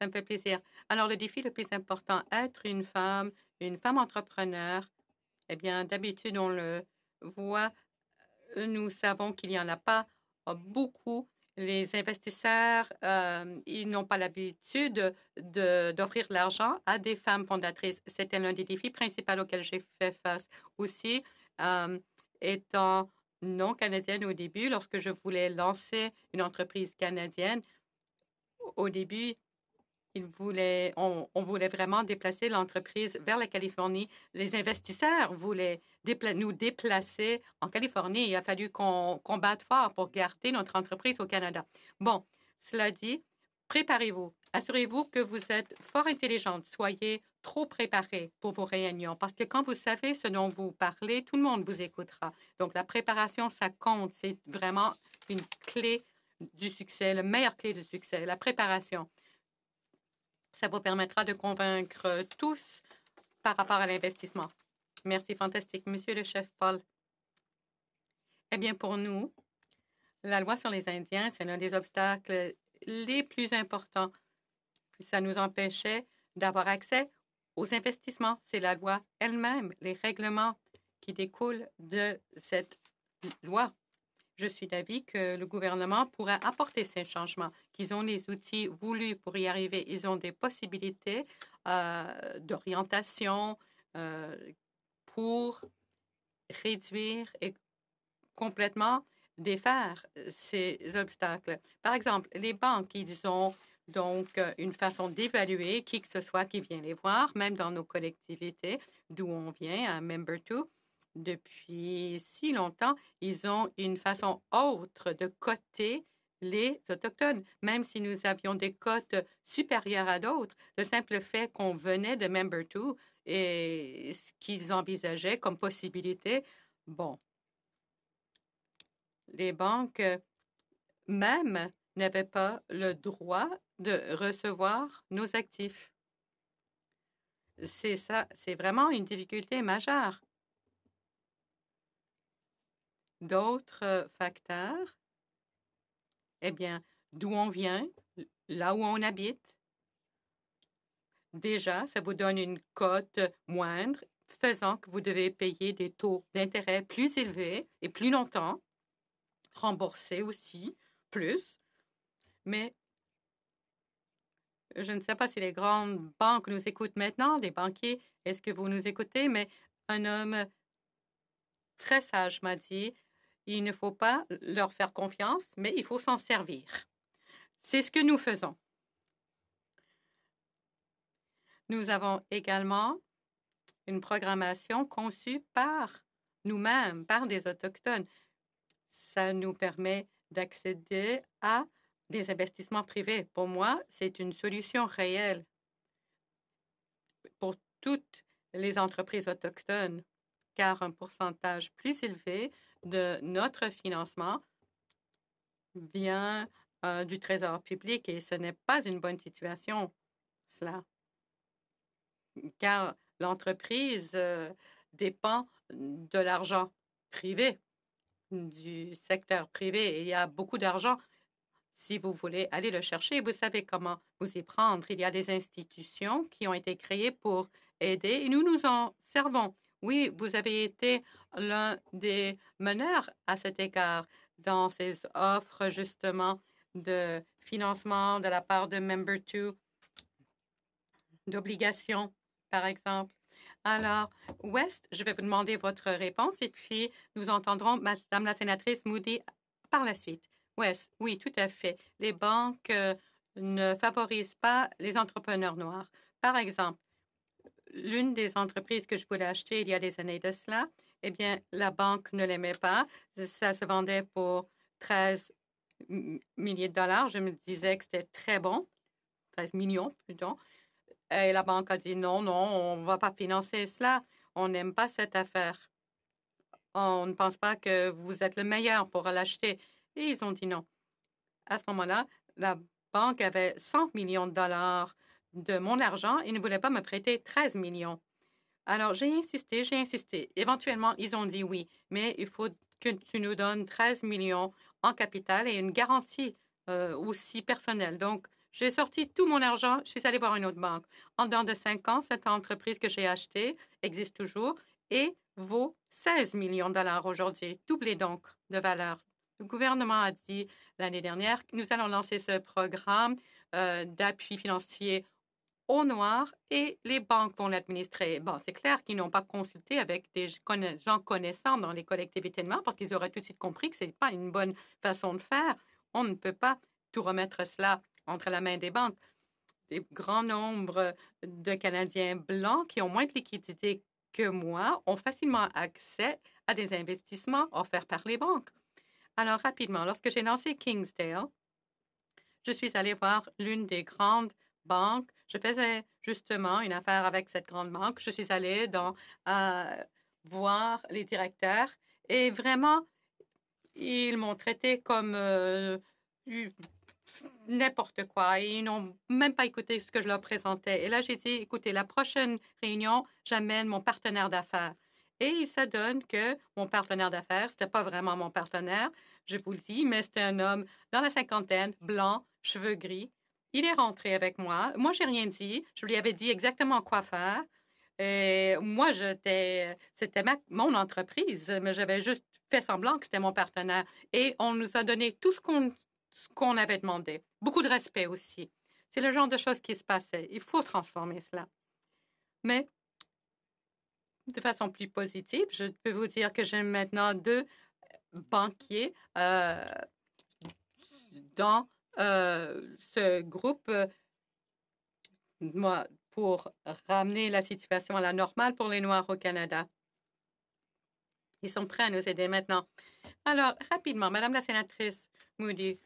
ça me fait plaisir. Alors, le défi le plus important, être une femme, une femme entrepreneur, eh bien, d'habitude, on le voit, nous savons qu'il n'y en a pas beaucoup. Les investisseurs, euh, ils n'ont pas l'habitude d'offrir l'argent à des femmes fondatrices. C'était l'un des défis principaux auxquels j'ai fait face. Aussi, euh, étant non canadienne au début, lorsque je voulais lancer une entreprise canadienne, au début, il voulait, on, voulait vraiment déplacer l'entreprise vers la Californie. Les investisseurs voulaient nous déplacer en Californie. Il a fallu qu'on batte fort pour garder notre entreprise au Canada. Bon, cela dit, préparez-vous. Assurez-vous que vous êtes fort intelligente. Soyez trop préparé pour vos réunions parce que quand vous savez ce dont vous parlez, tout le monde vous écoutera. Donc, la préparation, ça compte. C'est vraiment une clé du succès, la meilleure clé du succès, la préparation. Ça vous permettra de convaincre tous par rapport à l'investissement. Merci, fantastique. Monsieur le chef Paul. Eh bien, pour nous, la loi sur les Indiens, c'est l'un des obstacles les plus importants. Ça nous empêchait d'avoir accès aux investissements. C'est la loi elle-même, les règlements qui découlent de cette loi. Je suis d'avis que le gouvernement pourra apporter ces changements, qu'ils ont les outils voulus pour y arriver. Ils ont des possibilités euh, d'orientation euh, pour réduire et complètement défaire ces obstacles. Par exemple, les banques, ils ont donc une façon d'évaluer qui que ce soit qui vient les voir, même dans nos collectivités, d'où on vient, à Member 2 depuis si longtemps, ils ont une façon autre de coter les Autochtones, même si nous avions des cotes supérieures à d'autres. Le simple fait qu'on venait de Member 2 et ce qu'ils envisageaient comme possibilité, bon, les banques même n'avaient pas le droit de recevoir nos actifs. C'est ça, c'est vraiment une difficulté majeure. D'autres facteurs, eh bien, d'où on vient, là où on habite? Déjà, ça vous donne une cote moindre, faisant que vous devez payer des taux d'intérêt plus élevés et plus longtemps, rembourser aussi plus. Mais je ne sais pas si les grandes banques nous écoutent maintenant, les banquiers, est-ce que vous nous écoutez? Mais un homme très sage m'a dit, il ne faut pas leur faire confiance, mais il faut s'en servir. C'est ce que nous faisons. Nous avons également une programmation conçue par nous-mêmes, par des Autochtones. Ça nous permet d'accéder à des investissements privés. Pour moi, c'est une solution réelle pour toutes les entreprises autochtones, car un pourcentage plus élevé de notre financement vient euh, du Trésor public et ce n'est pas une bonne situation, cela. Car l'entreprise euh, dépend de l'argent privé, du secteur privé. Il y a beaucoup d'argent. Si vous voulez aller le chercher, vous savez comment vous y prendre. Il y a des institutions qui ont été créées pour aider et nous nous en servons. Oui, vous avez été l'un des meneurs à cet égard dans ces offres justement de financement de la part de Member 2, d'obligations, par exemple. Alors, West, je vais vous demander votre réponse et puis nous entendrons Madame la sénatrice Moody par la suite. West, oui, tout à fait. Les banques euh, ne favorisent pas les entrepreneurs noirs. Par exemple, l'une des entreprises que je voulais acheter il y a des années de cela, eh bien, la banque ne l'aimait pas. Ça se vendait pour 13 milliers de dollars. Je me disais que c'était très bon, 13 millions plutôt. Et la banque a dit non, non, on ne va pas financer cela. On n'aime pas cette affaire. On ne pense pas que vous êtes le meilleur pour l'acheter. Et ils ont dit non. À ce moment-là, la banque avait 100 millions de dollars de mon argent et ne voulait pas me prêter 13 millions. Alors, j'ai insisté, j'ai insisté. Éventuellement, ils ont dit oui, mais il faut que tu nous donnes 13 millions en capital et une garantie euh, aussi personnelle. Donc, j'ai sorti tout mon argent, je suis allée voir une autre banque. En dedans de cinq ans, cette entreprise que j'ai achetée existe toujours et vaut 16 millions de dollars aujourd'hui, doublé donc de valeur. Le gouvernement a dit l'année dernière que nous allons lancer ce programme euh, d'appui financier au noir et les banques vont l'administrer. Bon, c'est clair qu'ils n'ont pas consulté avec des gens connaissants dans les collectivités de parce qu'ils auraient tout de suite compris que ce n'est pas une bonne façon de faire. On ne peut pas tout remettre cela entre la main des banques. Des grands nombres de Canadiens blancs qui ont moins de liquidités que moi ont facilement accès à des investissements offerts par les banques. Alors, rapidement, lorsque j'ai lancé Kingsdale, je suis allée voir l'une des grandes banques. Je faisais justement une affaire avec cette grande banque. Je suis allée euh, voir les directeurs et vraiment, ils m'ont traité comme euh, n'importe quoi. Ils n'ont même pas écouté ce que je leur présentais. Et là, j'ai dit, écoutez, la prochaine réunion, j'amène mon partenaire d'affaires. Et il se donne que mon partenaire d'affaires, ce n'était pas vraiment mon partenaire, je vous le dis, mais c'était un homme dans la cinquantaine, blanc, cheveux gris. Il est rentré avec moi. Moi, j'ai rien dit. Je lui avais dit exactement quoi faire. Et moi, j'étais, c'était mon entreprise, mais j'avais juste fait semblant que c'était mon partenaire. Et on nous a donné tout ce qu'on, qu'on avait demandé. Beaucoup de respect aussi. C'est le genre de choses qui se passait. Il faut transformer cela. Mais de façon plus positive, je peux vous dire que j'ai maintenant deux banquiers euh, dans ce groupe euh, moi, pour ramener la situation à la normale pour les Noirs au Canada. Ils sont prêts à nous aider maintenant. Alors, rapidement, Madame la sénatrice Moody,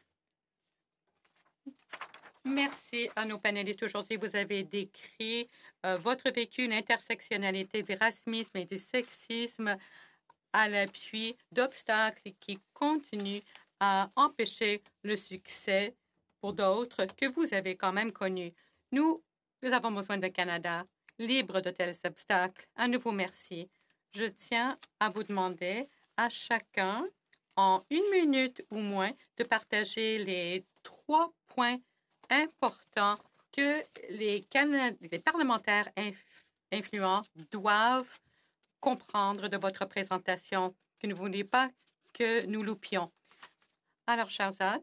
merci à nos panélistes aujourd'hui. Vous avez décrit euh, votre vécu, l'intersectionnalité du racisme et du sexisme à l'appui d'obstacles qui continuent à empêcher le succès pour d'autres que vous avez quand même connus. Nous, nous avons besoin d'un Canada libre de tels obstacles. À nouveau, merci. Je tiens à vous demander à chacun, en une minute ou moins, de partager les trois points importants que les, les parlementaires influents doivent comprendre de votre présentation, que ne voulez pas que nous loupions. Alors, Charzad,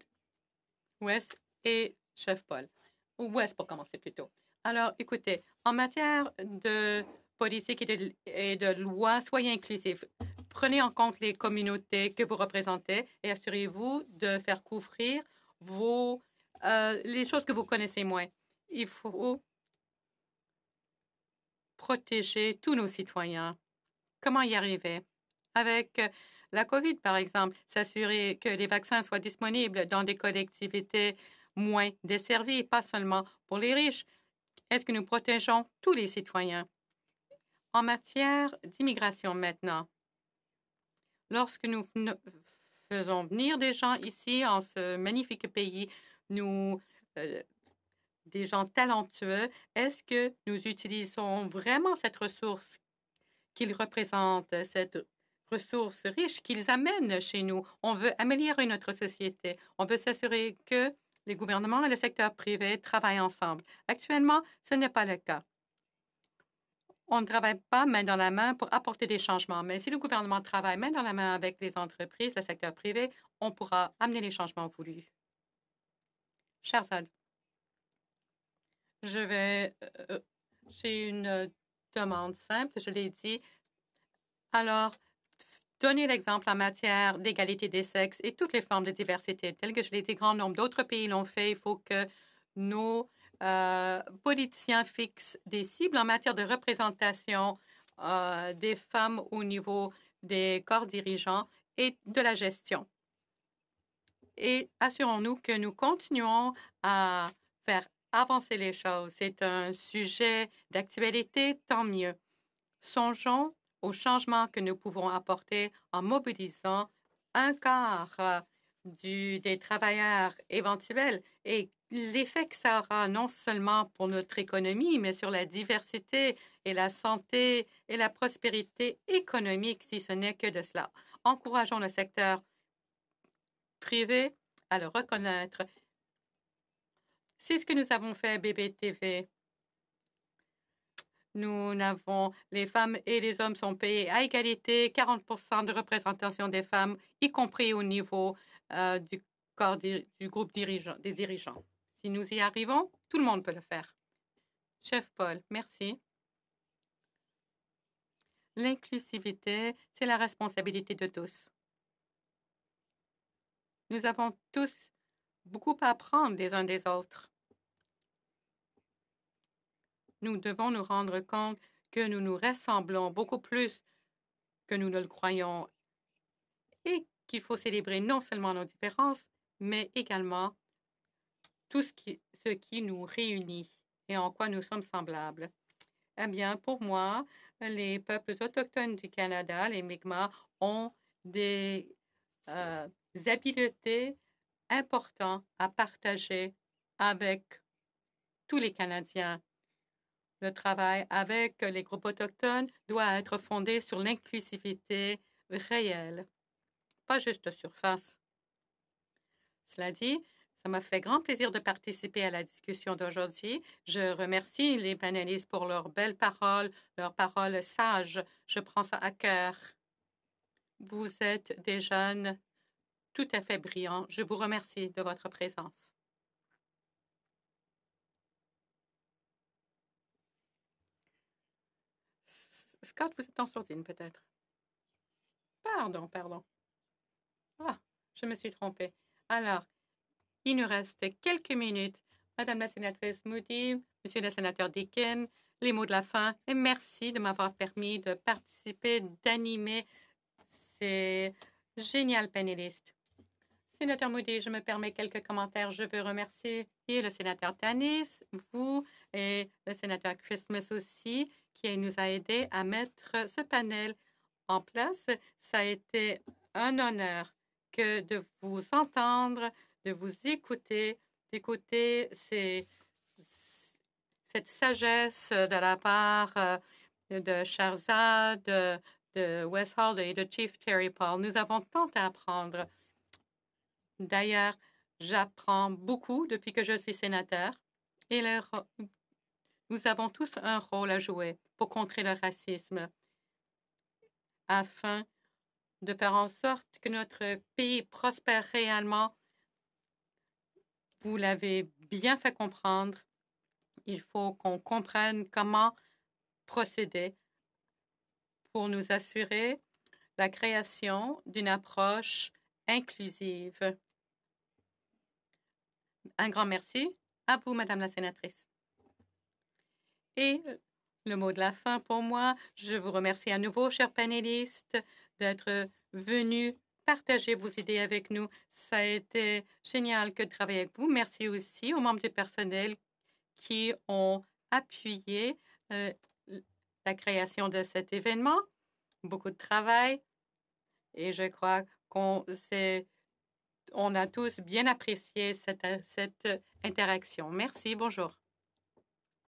West et Chef Paul. Ou West pour commencer plutôt. Alors, écoutez, en matière de politique et de, loi, soyez inclusifs. Prenez en compte les communautés que vous représentez et assurez-vous de faire couvrir vos, euh, les choses que vous connaissez moins. Il faut protéger tous nos citoyens. Comment y arriver? Avec la COVID, par exemple, s'assurer que les vaccins soient disponibles dans des collectivités moins desservies, pas seulement pour les riches. Est-ce que nous protégeons tous les citoyens? En matière d'immigration maintenant, lorsque nous faisons venir des gens ici en ce magnifique pays, nous, euh, des gens talentueux, est-ce que nous utilisons vraiment cette ressource qu'ils représentent, cette ressource riche qu'ils amènent chez nous. On veut améliorer notre société. On veut s'assurer que les gouvernements et le secteur privé travaillent ensemble. Actuellement, ce n'est pas le cas. On ne travaille pas main dans la main pour apporter des changements, mais si le gouvernement travaille main dans la main avec les entreprises, le secteur privé, on pourra amener les changements voulus. Charzad, je vais. Euh, euh, j'ai une demande simple, je l'ai dit. Alors, donner l'exemple en matière d'égalité des sexes et toutes les formes de diversité, telles que je l'ai dit, grand nombre d'autres pays l'ont fait. Il faut que nos euh, politiciens fixent des cibles en matière de représentation euh, des femmes au niveau des corps dirigeants et de la gestion. Et assurons-nous que nous continuons à faire avancer les choses. C'est un sujet d'actualité, tant mieux. Songeons au changement que nous pouvons apporter en mobilisant un quart euh, des travailleurs éventuels et l'effet que ça aura non seulement pour notre économie, mais sur la diversité et la santé et la prospérité économique, si ce n'est que de cela. Encourageons le secteur privé à le reconnaître. C'est ce que nous avons fait, BBTV. Nous n'avons, les femmes et les hommes sont payés à égalité, 40% de représentation des femmes, y compris au niveau euh, du du groupe dirigeant, des dirigeants. Si nous y arrivons, tout le monde peut le faire. Chef Paul, merci. L'inclusivité, c'est la responsabilité de tous. Nous avons tous beaucoup à apprendre les uns des autres nous devons nous rendre compte que nous nous ressemblons beaucoup plus que nous ne le croyons et qu'il faut célébrer non seulement nos différences, mais également tout ce qui, nous réunit et en quoi nous sommes semblables. Eh bien, pour moi, les peuples autochtones du Canada, les Mi'kmaq, ont des euh, habiletés importantes à partager avec tous les Canadiens le travail avec les groupes autochtones doit être fondé sur l'inclusivité réelle, pas juste surface. Cela dit, ça m'a fait grand plaisir de participer à la discussion d'aujourd'hui. Je remercie les panélistes pour leurs belles paroles, leurs paroles sages. Je prends ça à cœur. Vous êtes des jeunes tout à fait brillants. Je vous remercie de votre présence. Scott, vous êtes en sourdine peut-être. Pardon, pardon. Ah, je me suis trompée. Alors, il nous reste quelques minutes. Madame la sénatrice Moody, Monsieur le sénateur Deakin, les mots de la fin. Et merci de m'avoir permis de participer, d'animer ces géniales panélistes. Sénateur Moody, je me permets quelques commentaires. Je veux remercier le sénateur Tanis, vous et le sénateur Christmas aussi, qui nous a aidé à mettre ce panel en place. Ça a été un honneur que de vous entendre, de vous écouter, d'écouter cette sagesse de la part euh, de Charzad, de, de Wes Hall et de Chief Terry Paul. Nous avons tant à apprendre. D'ailleurs, j'apprends beaucoup depuis que je suis sénateur et nous avons tous un rôle à jouer pour contrer le racisme afin de faire en sorte que notre pays prospère réellement. Vous l'avez bien fait comprendre. Il faut qu'on comprenne comment procéder pour nous assurer la création d'une approche inclusive. Un grand merci à vous, Madame la sénatrice. Et le mot de la fin pour moi, je vous remercie à nouveau, chers panélistes, d'être venus partager vos idées avec nous. Ça a été génial que de travailler avec vous. Merci aussi aux membres du personnel qui ont appuyé euh, la création de cet événement. Beaucoup de travail et je crois qu'on on a tous bien apprécié cette interaction. Merci, bonjour.